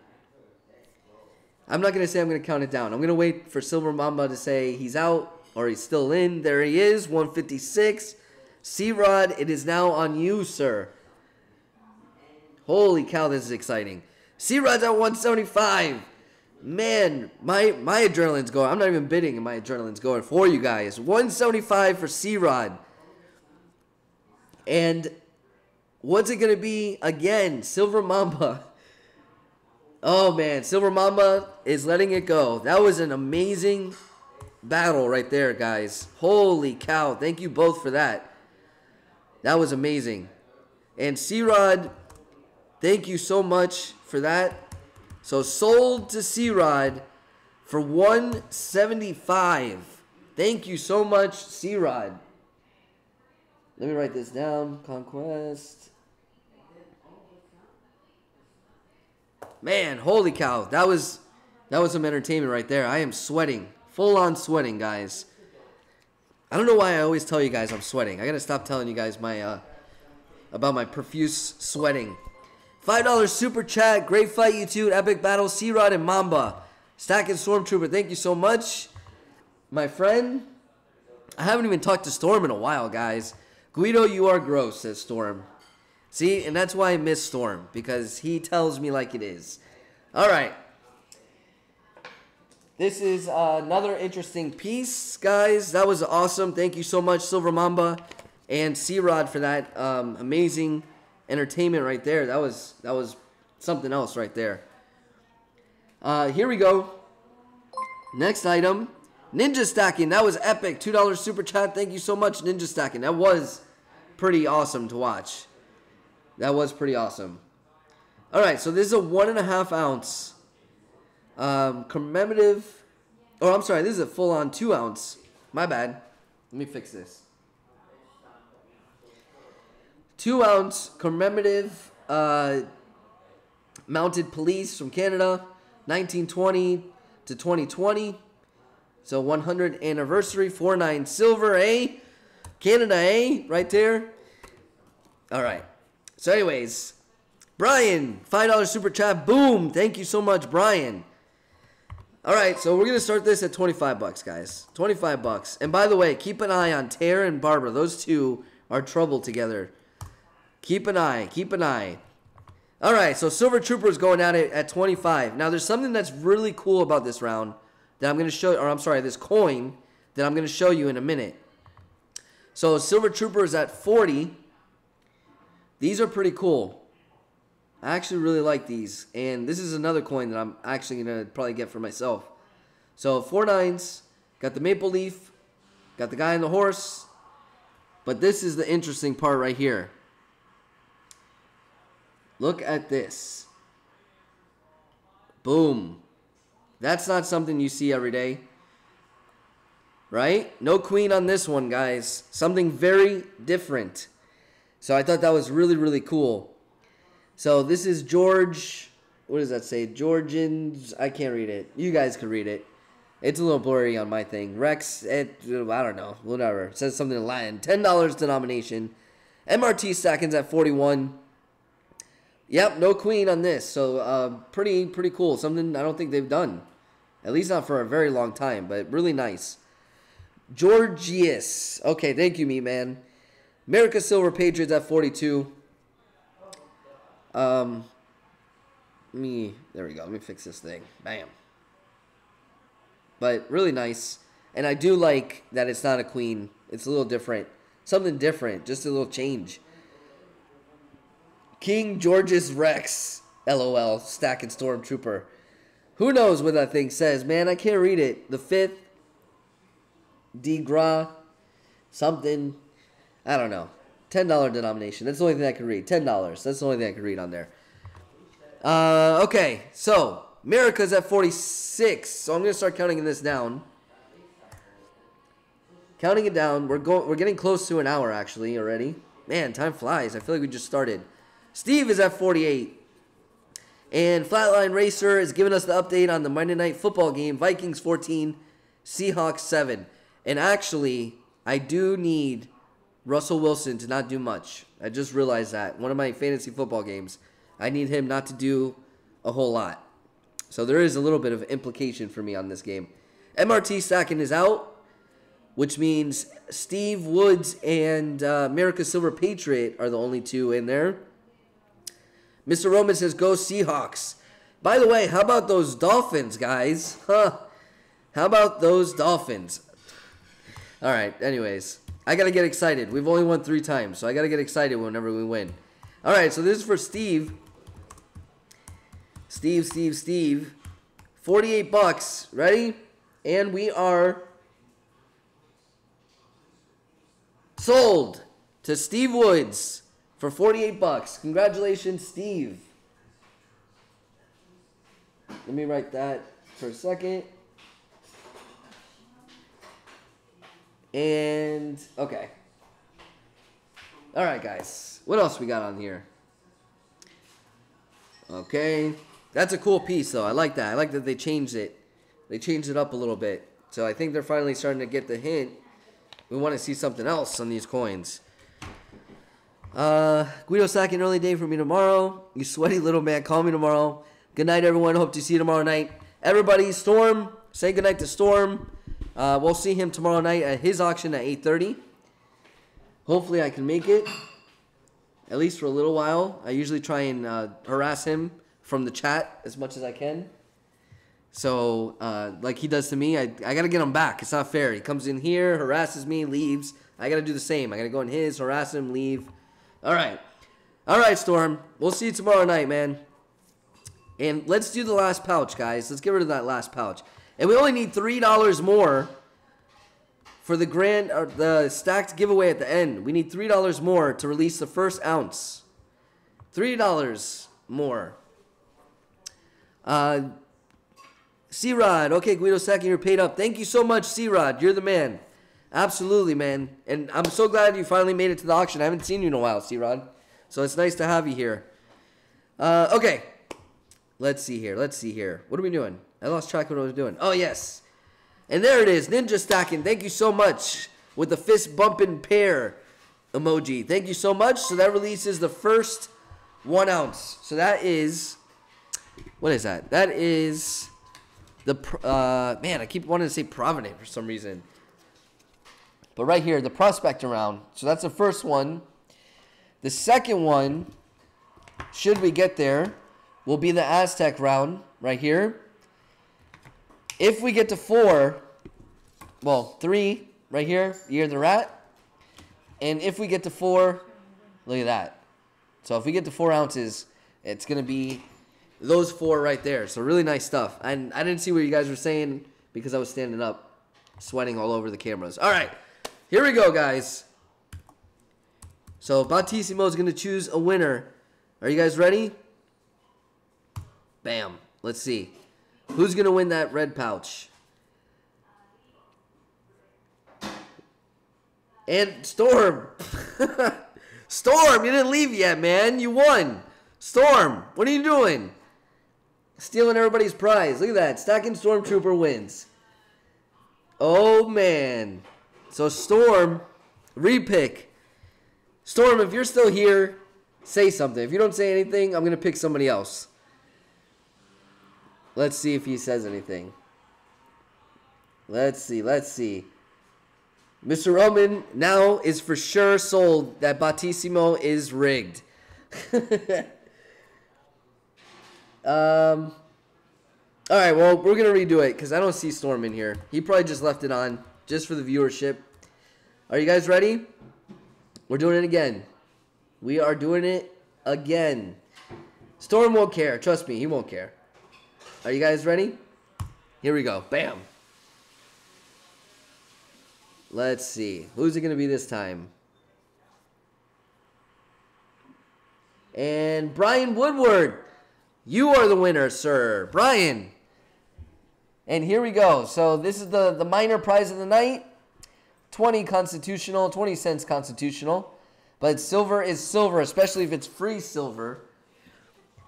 [SPEAKER 1] I'm not gonna say I'm gonna count it down. I'm gonna wait for Silver Mamba to say he's out or he's still in. There he is, 156. C Rod, it is now on you, sir. Holy cow, this is exciting. C Rod's at 175. Man, my my adrenaline's going. I'm not even bidding, and my adrenaline's going for you guys. 175 for C Rod. And what's it gonna be again? Silver Mamba. Oh man, Silver Mamba is letting it go. That was an amazing battle right there, guys. Holy cow. Thank you both for that. That was amazing. And C Rod, thank you so much for that. So sold to C Rod for 175. Thank you so much, C Rod. Let me write this down. Conquest. Man, holy cow. That was that was some entertainment right there. I am sweating. Full on sweating, guys. I don't know why I always tell you guys I'm sweating. I gotta stop telling you guys my uh about my profuse sweating. $5 super chat. Great fight, you two. Epic battle. C Rod and Mamba. Stacking Stormtrooper, thank you so much. My friend. I haven't even talked to Storm in a while, guys. Guido, you are gross, says Storm. See, and that's why I miss Storm, because he tells me like it is. All right. This is uh, another interesting piece, guys. That was awesome. Thank you so much, Silver Mamba and C Rod, for that um, amazing entertainment right there. That was that was something else right there. Uh, here we go. Next item, Ninja Stacking. That was epic. Two dollars super chat. Thank you so much, Ninja Stacking. That was pretty awesome to watch. That was pretty awesome. All right, so this is a one and a half ounce um, commemorative. Oh, I'm sorry. This is a full on two ounce. My bad. Let me fix this. Two ounce commemorative uh, mounted police from Canada, 1920 to 2020. So 100 anniversary, 49 silver, eh? Canada, eh? Right there. All right. So, anyways, Brian, $5 super chat. Boom. Thank you so much, Brian. All right, so we're going to start this at 25 bucks, guys. 25 bucks. And by the way, keep an eye on Tara and Barbara. Those two are trouble together. Keep an eye. Keep an eye. All right, so Silver Trooper is going at it at 25. Now, there's something that's really cool about this round that I'm going to show, or I'm sorry, this coin that I'm going to show you in a minute. So Silver Trooper is at 40. These are pretty cool. I actually really like these. And this is another coin that I'm actually going to probably get for myself. So four nines. Got the maple leaf. Got the guy and the horse. But this is the interesting part right here. Look at this. Boom. That's not something you see every day. Right? No queen on this one, guys. Something very different. So I thought that was really, really cool. So this is George. What does that say? Georgians. I can't read it. You guys can read it. It's a little blurry on my thing. Rex. It. I don't know. Whatever. It says something in Latin. Ten dollars denomination. MRT Stacking's at forty one. Yep, no queen on this. So uh, pretty pretty cool. Something I don't think they've done, at least not for a very long time. But really nice. Georgius. Okay, thank you, me man. America Silver Patriots at forty two. Um, me, there we go. Let me fix this thing. Bam. But really nice. And I do like that it's not a queen. It's a little different. Something different. Just a little change. King George's Rex. LOL. Stacking Stormtrooper. Who knows what that thing says, man? I can't read it. The fifth. Degra. Something. I don't know. Ten dollar denomination. That's the only thing I can read. Ten dollars. That's the only thing I can read on there. Uh, okay, so America's at forty six. So I'm gonna start counting this down. Counting it down. We're going. We're getting close to an hour actually already. Man, time flies. I feel like we just started. Steve is at forty eight. And Flatline Racer is giving us the update on the Monday Night Football game. Vikings 14, Seahawks 7. And actually, I do need Russell Wilson to not do much. I just realized that. One of my fantasy football games, I need him not to do a whole lot. So there is a little bit of implication for me on this game. MRT Stacking is out, which means Steve Woods and uh, America Silver Patriot are the only two in there. Mr. Roman says, Go Seahawks. By the way, how about those Dolphins, guys? Huh? How about those Dolphins? All right, anyways. I gotta get excited. We've only won three times, so I gotta get excited whenever we win. All right, so this is for Steve. Steve, Steve, Steve. 48 bucks. Ready? And we are sold to Steve Woods for 48 bucks. Congratulations, Steve. Let me write that for a second. And okay. All right, guys. What else we got on here? Okay. That's a cool piece though. I like that. I like that they changed it. They changed it up a little bit. So I think they're finally starting to get the hint. We want to see something else on these coins. Uh, Guido Sack, an early day for me tomorrow. You sweaty little man, call me tomorrow. Good night, everyone. Hope to see you tomorrow night. Everybody, Storm, say good night to Storm. Uh, we'll see him tomorrow night at his auction at 8.30. Hopefully I can make it, at least for a little while. I usually try and uh, harass him from the chat as much as I can. So, uh, like he does to me, I, I got to get him back. It's not fair. He comes in here, harasses me, leaves. I got to do the same. I got to go in his, harass him, leave. All right. All right, Storm. We'll see you tomorrow night, man. And let's do the last pouch, guys. Let's get rid of that last pouch. And we only need $3 more for the grand or the stacked giveaway at the end. We need $3 more to release the first ounce. $3 more. Uh, C-Rod. Okay, Guido Stacking, you're paid up. Thank you so much, C-Rod. You're the man. Absolutely, man. And I'm so glad you finally made it to the auction. I haven't seen you in a while, C-Rod. So it's nice to have you here. Uh, okay. Let's see here. Let's see here. What are we doing? I lost track of what I was doing. Oh, yes. And there it is. Ninja Stacking. Thank you so much. With the fist bumping pair emoji. Thank you so much. So that releases the first one ounce. So that is... What is that? That is... The... Uh, man, I keep wanting to say Provident for some reason. But right here, the prospect round. So that's the first one. The second one, should we get there, will be the Aztec round right here. If we get to four, well, three right here, you're the rat. And if we get to four, look at that. So if we get to four ounces, it's going to be those four right there. So really nice stuff. And I didn't see what you guys were saying because I was standing up, sweating all over the cameras. All right, here we go, guys. So Battissimo is going to choose a winner. Are you guys ready? Bam. Let's see. Who's going to win that red pouch? And Storm. Storm, you didn't leave yet, man. You won. Storm, what are you doing? Stealing everybody's prize. Look at that. Stacking Stormtrooper wins. Oh, man. So, Storm, repick. Storm, if you're still here, say something. If you don't say anything, I'm going to pick somebody else. Let's see if he says anything. Let's see. Let's see. Mr. Roman now is for sure sold that Battissimo is rigged. um. All right, well, we're going to redo it because I don't see Storm in here. He probably just left it on just for the viewership. Are you guys ready? We're doing it again. We are doing it again. Storm won't care. Trust me, he won't care. Are you guys ready? Here we go. Bam. Let's see. Who's it going to be this time? And Brian Woodward. You are the winner, sir. Brian. And here we go. So this is the, the minor prize of the night. 20 constitutional, 20 cents constitutional. But silver is silver, especially if it's free silver.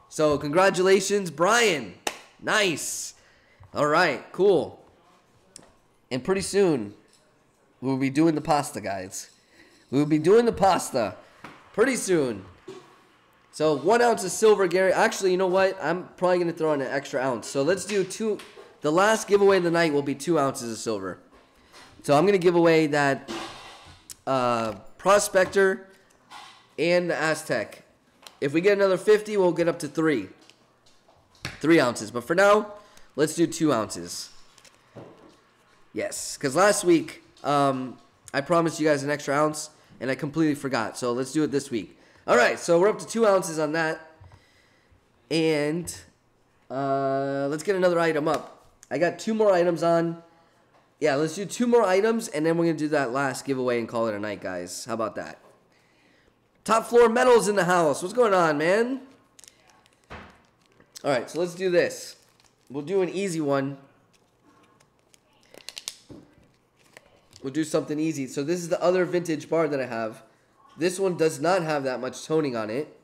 [SPEAKER 1] So congratulations, Brian. Nice. All right, cool. And pretty soon, we'll be doing the pasta, guys. We'll be doing the pasta pretty soon. So one ounce of silver, Gary. Actually, you know what? I'm probably going to throw in an extra ounce. So let's do two. The last giveaway of the night will be two ounces of silver. So I'm going to give away that uh, Prospector and the Aztec. If we get another 50, we'll get up to three. Three ounces. But for now, let's do two ounces. Yes, because last week um, I promised you guys an extra ounce, and I completely forgot. So let's do it this week. All right, so we're up to two ounces on that. And uh, let's get another item up. I got two more items on. Yeah, let's do two more items, and then we're to do that last giveaway and call it a night, guys. How about that? Top floor metals in the house. What's going on, man? All right, so let's do this. We'll do an easy one. We'll do something easy. So this is the other vintage bar that I have. This one does not have that much toning on it.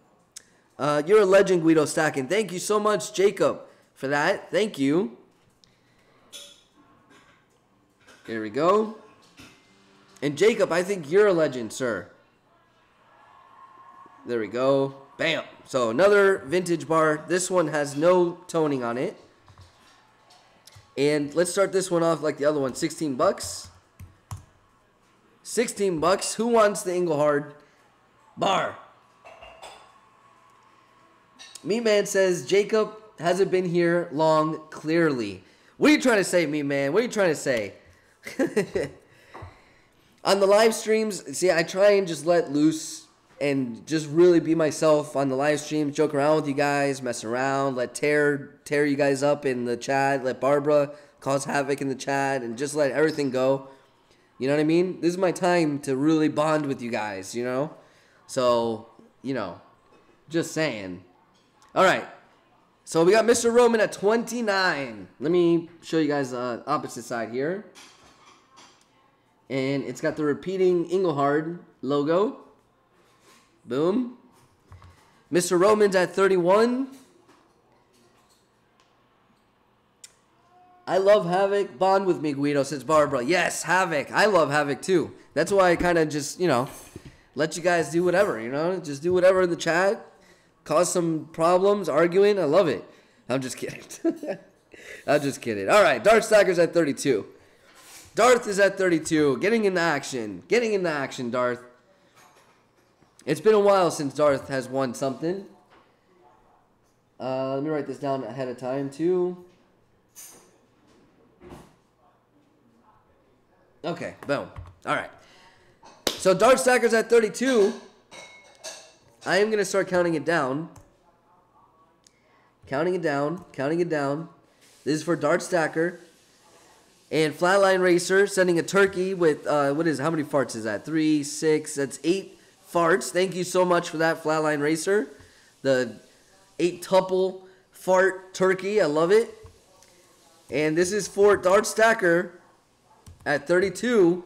[SPEAKER 1] Uh, you're a legend, Guido Stackin. Thank you so much, Jacob, for that. Thank you. Here we go. And Jacob, I think you're a legend, sir. There we go. Bam. So another vintage bar. This one has no toning on it. And let's start this one off like the other one. 16 bucks. 16 bucks. Who wants the Engelhard bar? Meat Man says Jacob hasn't been here long, clearly. What are you trying to say, Meat Man? What are you trying to say? on the live streams, see, I try and just let loose and just really be myself on the live stream, joke around with you guys, mess around, let tear tear you guys up in the chat, let Barbara cause havoc in the chat, and just let everything go. You know what I mean? This is my time to really bond with you guys, you know? So, you know, just saying. All right. So we got Mr. Roman at 29. Let me show you guys the uh, opposite side here. And it's got the repeating Engelhard logo. Boom. Mr. Roman's at 31. I love Havoc. Bond with me, Guido, says Barbara. Yes, Havoc. I love Havoc too. That's why I kind of just, you know, let you guys do whatever, you know? Just do whatever in the chat. Cause some problems, arguing. I love it. I'm just kidding. I'm just kidding. All right, Darth Stacker's at 32. Darth is at 32. Getting into action. Getting into action, Darth. It's been a while since Darth has won something. Uh, let me write this down ahead of time, too. Okay, boom. All right. So Darth Stacker's at 32. I am going to start counting it down. Counting it down, counting it down. This is for Darth Stacker. And Flatline Racer sending a turkey with, uh, what is, how many farts is that? Three, six, that's eight farts. Thank you so much for that, Flatline Racer. The eight tuple fart turkey. I love it. And this is for Darth Stacker at 32.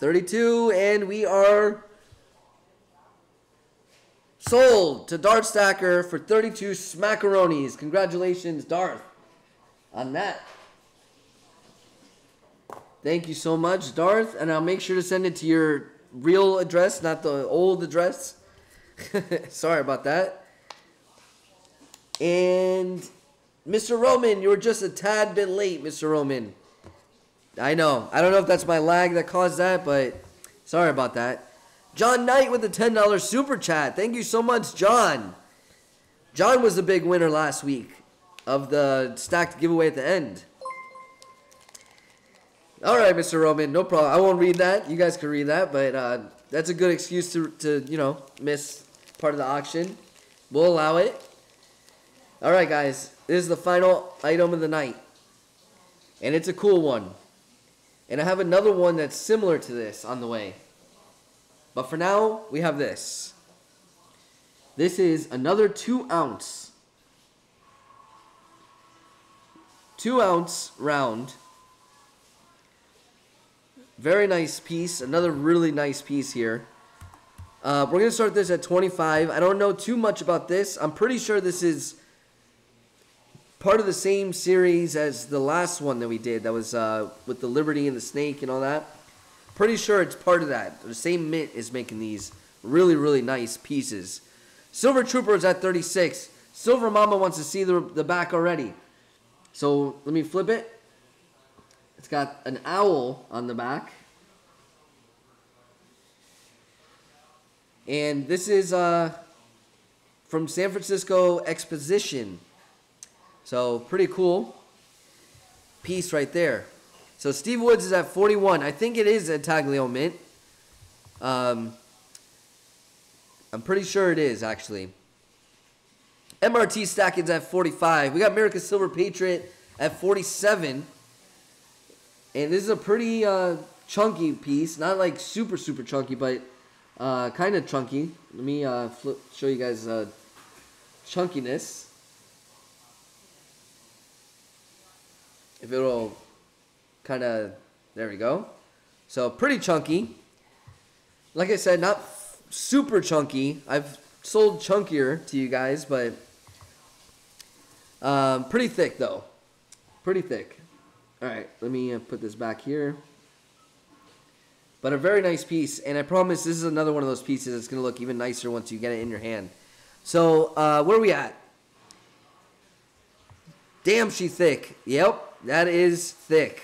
[SPEAKER 1] 32, and we are sold to Darth Stacker for 32 smackaronis. Congratulations, Darth, on that. Thank you so much, Darth, and I'll make sure to send it to your real address, not the old address. Sorry about that. And Mr. Roman, you were just a tad bit late, Mr. Roman. I know. I don't know if that's my lag that caused that, but sorry about that. John Knight with the $10 super chat. Thank you so much, John. John was the big winner last week of the stacked giveaway at the end. All right, Mr. Roman, no problem. I won't read that. You guys can read that, but uh, that's a good excuse to, to, you know, miss part of the auction. We'll allow it. All right, guys. This is the final item of the night. And it's a cool one. And I have another one that's similar to this on the way. But for now, we have this. This is another two ounce. Two ounce round. Very nice piece. Another really nice piece here. Uh, we're going to start this at 25. I don't know too much about this. I'm pretty sure this is part of the same series as the last one that we did. That was uh, with the Liberty and the Snake and all that. Pretty sure it's part of that. The same mint is making these really, really nice pieces. Silver Trooper is at 36. Silver Mamba wants to see the, the back already. So let me flip it. It's got an owl on the back. And this is uh, from San Francisco Exposition. So pretty cool piece right there. So Steve Woods is at 41. I think it is an Intaglio mint. Um, I'm pretty sure it is actually. MRT Stacking's at 45. We got America Silver Patriot at 47. And this is a pretty uh, chunky piece. Not like super, super chunky, but uh, kind of chunky. Let me uh, flip, show you guys uh, chunkiness. if it'll kind of, there we go. So pretty chunky. Like I said, not super chunky. I've sold chunkier to you guys, but um, pretty thick though. Pretty thick. All right, let me uh, put this back here. But a very nice piece, and I promise this is another one of those pieces that's going to look even nicer once you get it in your hand. So, uh, where are we at? Damn, she thick. Yep, that is thick.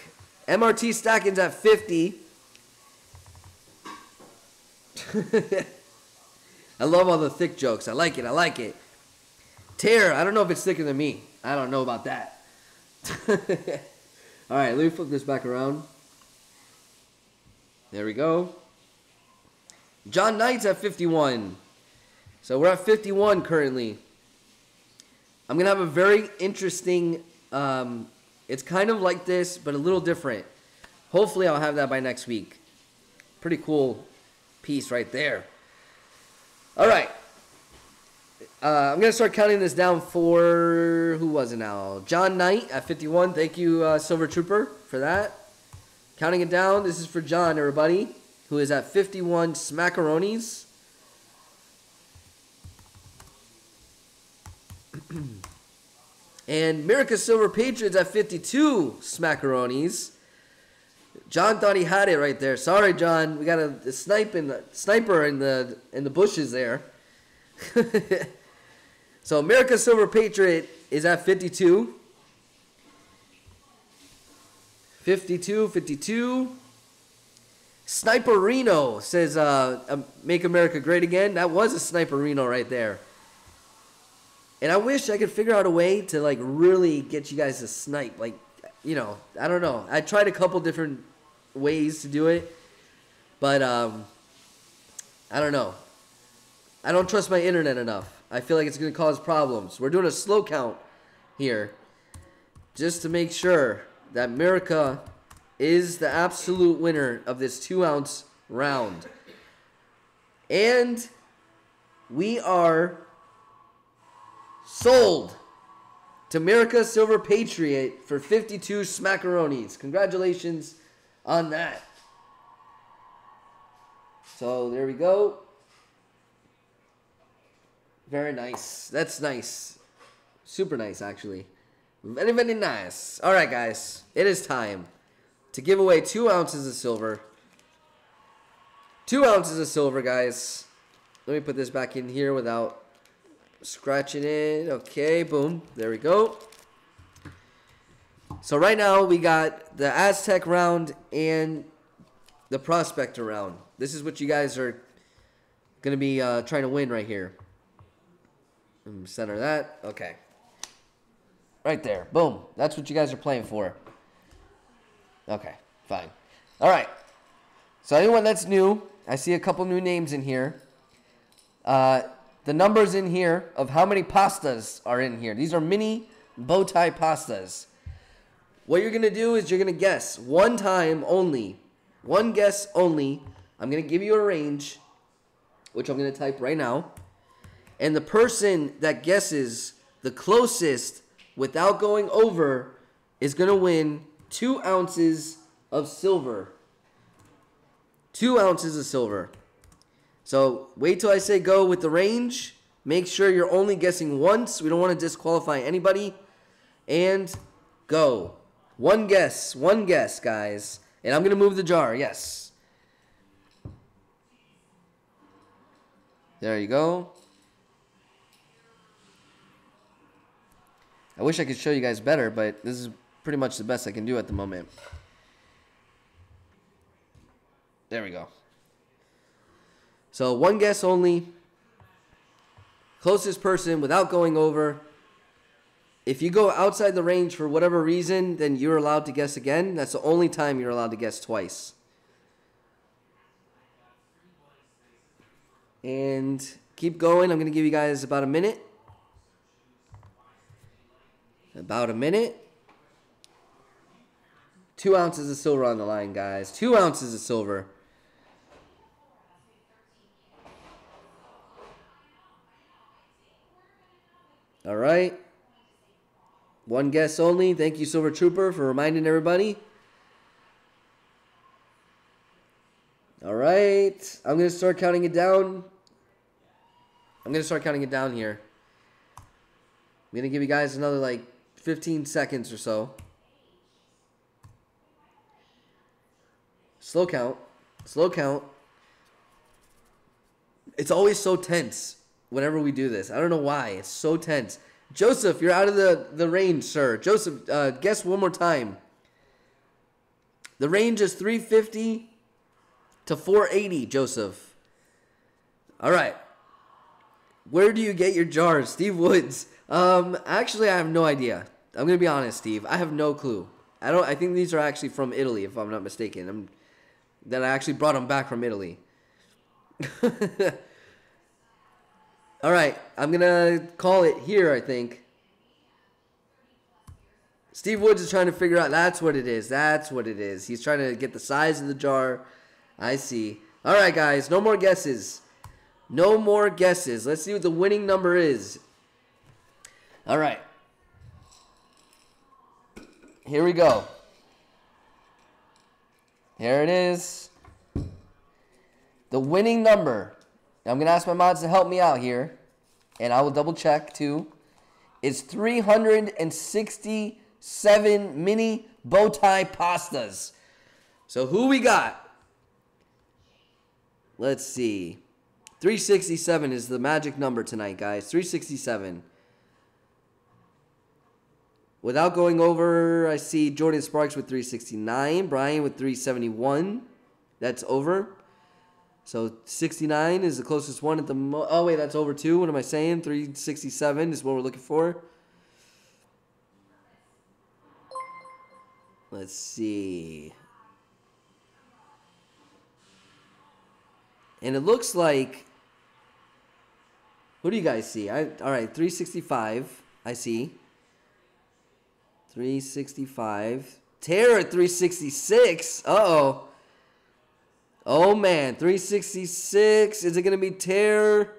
[SPEAKER 1] MRT Stacking's at 50. I love all the thick jokes. I like it. I like it. Tear, I don't know if it's thicker than me. I don't know about that. all right, let me flip this back around. There we go. John Knight's at 51. So we're at 51 currently. I'm going to have a very interesting um, it's kind of like this, but a little different. Hopefully, I'll have that by next week. Pretty cool piece right there. All right. Uh, I'm gonna start counting this down for who was it now? John Knight at 51. Thank you, uh, Silver Trooper, for that. Counting it down. This is for John, everybody, who is at 51 smackaronis. and America Silver Patriots at 52 smackaronis. John thought he had it right there. Sorry, John. We got a, a snipe in the, sniper in the in the bushes there. so America Silver Patriot is at 52. 52, 52. Sniper Reno says, uh, um, "Make America Great Again." That was a Sniper Reno right there. And I wish I could figure out a way to like really get you guys to snipe. Like, you know, I don't know. I tried a couple different ways to do it, but um, I don't know. I don't trust my internet enough. I feel like it's going to cause problems. We're doing a slow count here, just to make sure that America is the absolute winner of this two ounce round. And we are sold to America Silver Patriot for 52 smackaronis. Congratulations on that. So there we go. Very nice. That's nice. Super nice, actually. Very, very nice. All right, guys. It is time to give away two ounces of silver. Two ounces of silver, guys. Let me put this back in here without scratching it. Okay, boom. There we go. So right now we got the Aztec round and the Prospector round. This is what you guys are going to be uh, trying to win right here. Center that. Okay. Right there. Boom. That's what you guys are playing for. Okay, fine. All right. So anyone that's new, I see a couple new names in here. Uh, the numbers in here of how many pastas are in here. These are mini bow tie pastas. What you're going to do is you're going to guess one time only. One guess only. I'm going to give you a range, which I'm going to type right now. And the person that guesses the closest without going over is going to win two ounces of silver. Two ounces of silver. So wait till I say go with the range. Make sure you're only guessing once. We don't want to disqualify anybody. And go. One guess. One guess, guys. And I'm going to move the jar. Yes. There you go. I wish I could show you guys better, but this is pretty much the best I can do at the moment. There we go. So one guess only. Closest person without going over. If you go outside the range for whatever reason, then you're allowed to guess again. That's the only time you're allowed to guess twice. And keep going. I'm going to give you guys about a minute. About a minute. Two ounces of silver on the line, guys. Two ounces of silver. All right. One guess only. Thank you, Silver Trooper, for reminding everybody. All right. I'm going to start counting it down. I'm going to start counting it down here. I'm going to give you guys another like 15 seconds or so. Slow count. Slow count. It's always so tense whenever we do this. I don't know why. It's so tense. Joseph, you're out of the, the range, sir. Joseph, uh, guess one more time. The range is 350 to 480, Joseph. All right. Where do you get your jars? Steve Woods. Um, actually, I have no idea. I'm gonna be honest, Steve. I have no clue. I don't. I think these are actually from Italy, if I'm not mistaken. I'm, that I actually brought them back from Italy. All right, I'm gonna call it here. I think. Steve Woods is trying to figure out. That's what it is. That's what it is. He's trying to get the size of the jar. I see. All right, guys. No more guesses. No more guesses. Let's see what the winning number is. All right. Here we go. Here it is. The winning number. I'm going to ask my mods to help me out here, and I will double check too. Is 367 mini bow tie pastas. So who we got? Let's see. 367 is the magic number tonight, guys. 367. Without going over, I see Jordan Sparks with 369, Brian with 371. That's over. So 69 is the closest one at the mo- Oh wait, that's over too. What am I saying? 367 is what we're looking for. Let's see. And it looks like Who do you guys see? I all right, 365. I see. 365. Terror 366. Uh-oh. Oh man, 366. Is it gonna be Terror?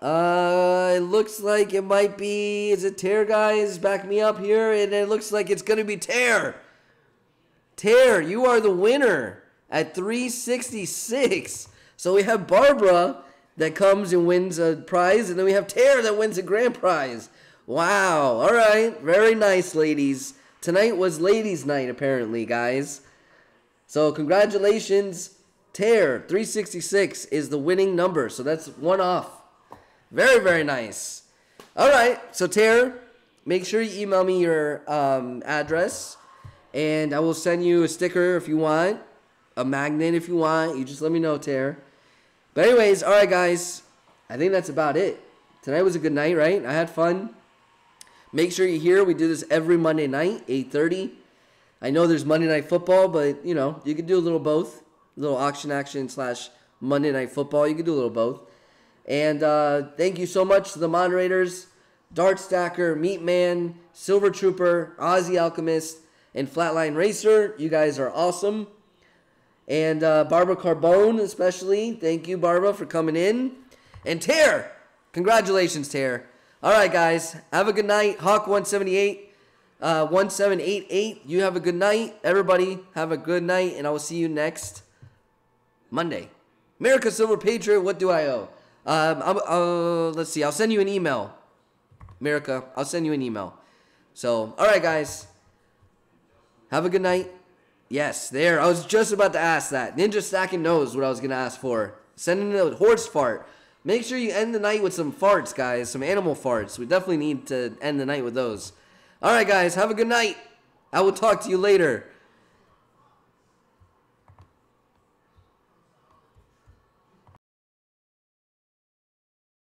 [SPEAKER 1] Uh, it looks like it might be. Is it Tear guys? Back me up here, and it looks like it's gonna be Tear. Tear, you are the winner at 366. So we have Barbara that comes and wins a prize, and then we have Tear that wins a grand prize. Wow. All right. Very nice, ladies. Tonight was ladies' night, apparently, guys. So congratulations. Tear 366 is the winning number. So that's one off. Very, very nice. All right. So Tear, make sure you email me your um, address, and I will send you a sticker if you want, a magnet if you want. You just let me know, Tear. But anyways, all right, guys. I think that's about it. Tonight was a good night, right? I had fun. Make sure you're here. We do this every Monday night, 8:30. I know there's Monday night football, but you know you can do a little both, a little auction action slash Monday night football. You can do a little both. And uh, thank you so much to the moderators, Darth Stacker, Meat Man, Silver Trooper, Aussie Alchemist, and Flatline Racer. You guys are awesome. And uh, Barbara Carbone, especially. Thank you, Barbara, for coming in. And Tear, congratulations, Tear. All right, guys. Have a good night. Hawk178, uh, 1788. You have a good night. Everybody, have a good night. And I will see you next Monday. America Silver Patriot, what do I owe? Um, I'm, uh, let's see. I'll send you an email. America, I'll send you an email. So, all right, guys. Have a good night. Yes, there. I was just about to ask that. Ninja Stacking knows what I was going to ask for. Send in a horse fart. Make sure you end the night with some farts, guys. Some animal farts. We definitely need to end the night with those. All right, guys. Have a good night. I will talk to you later.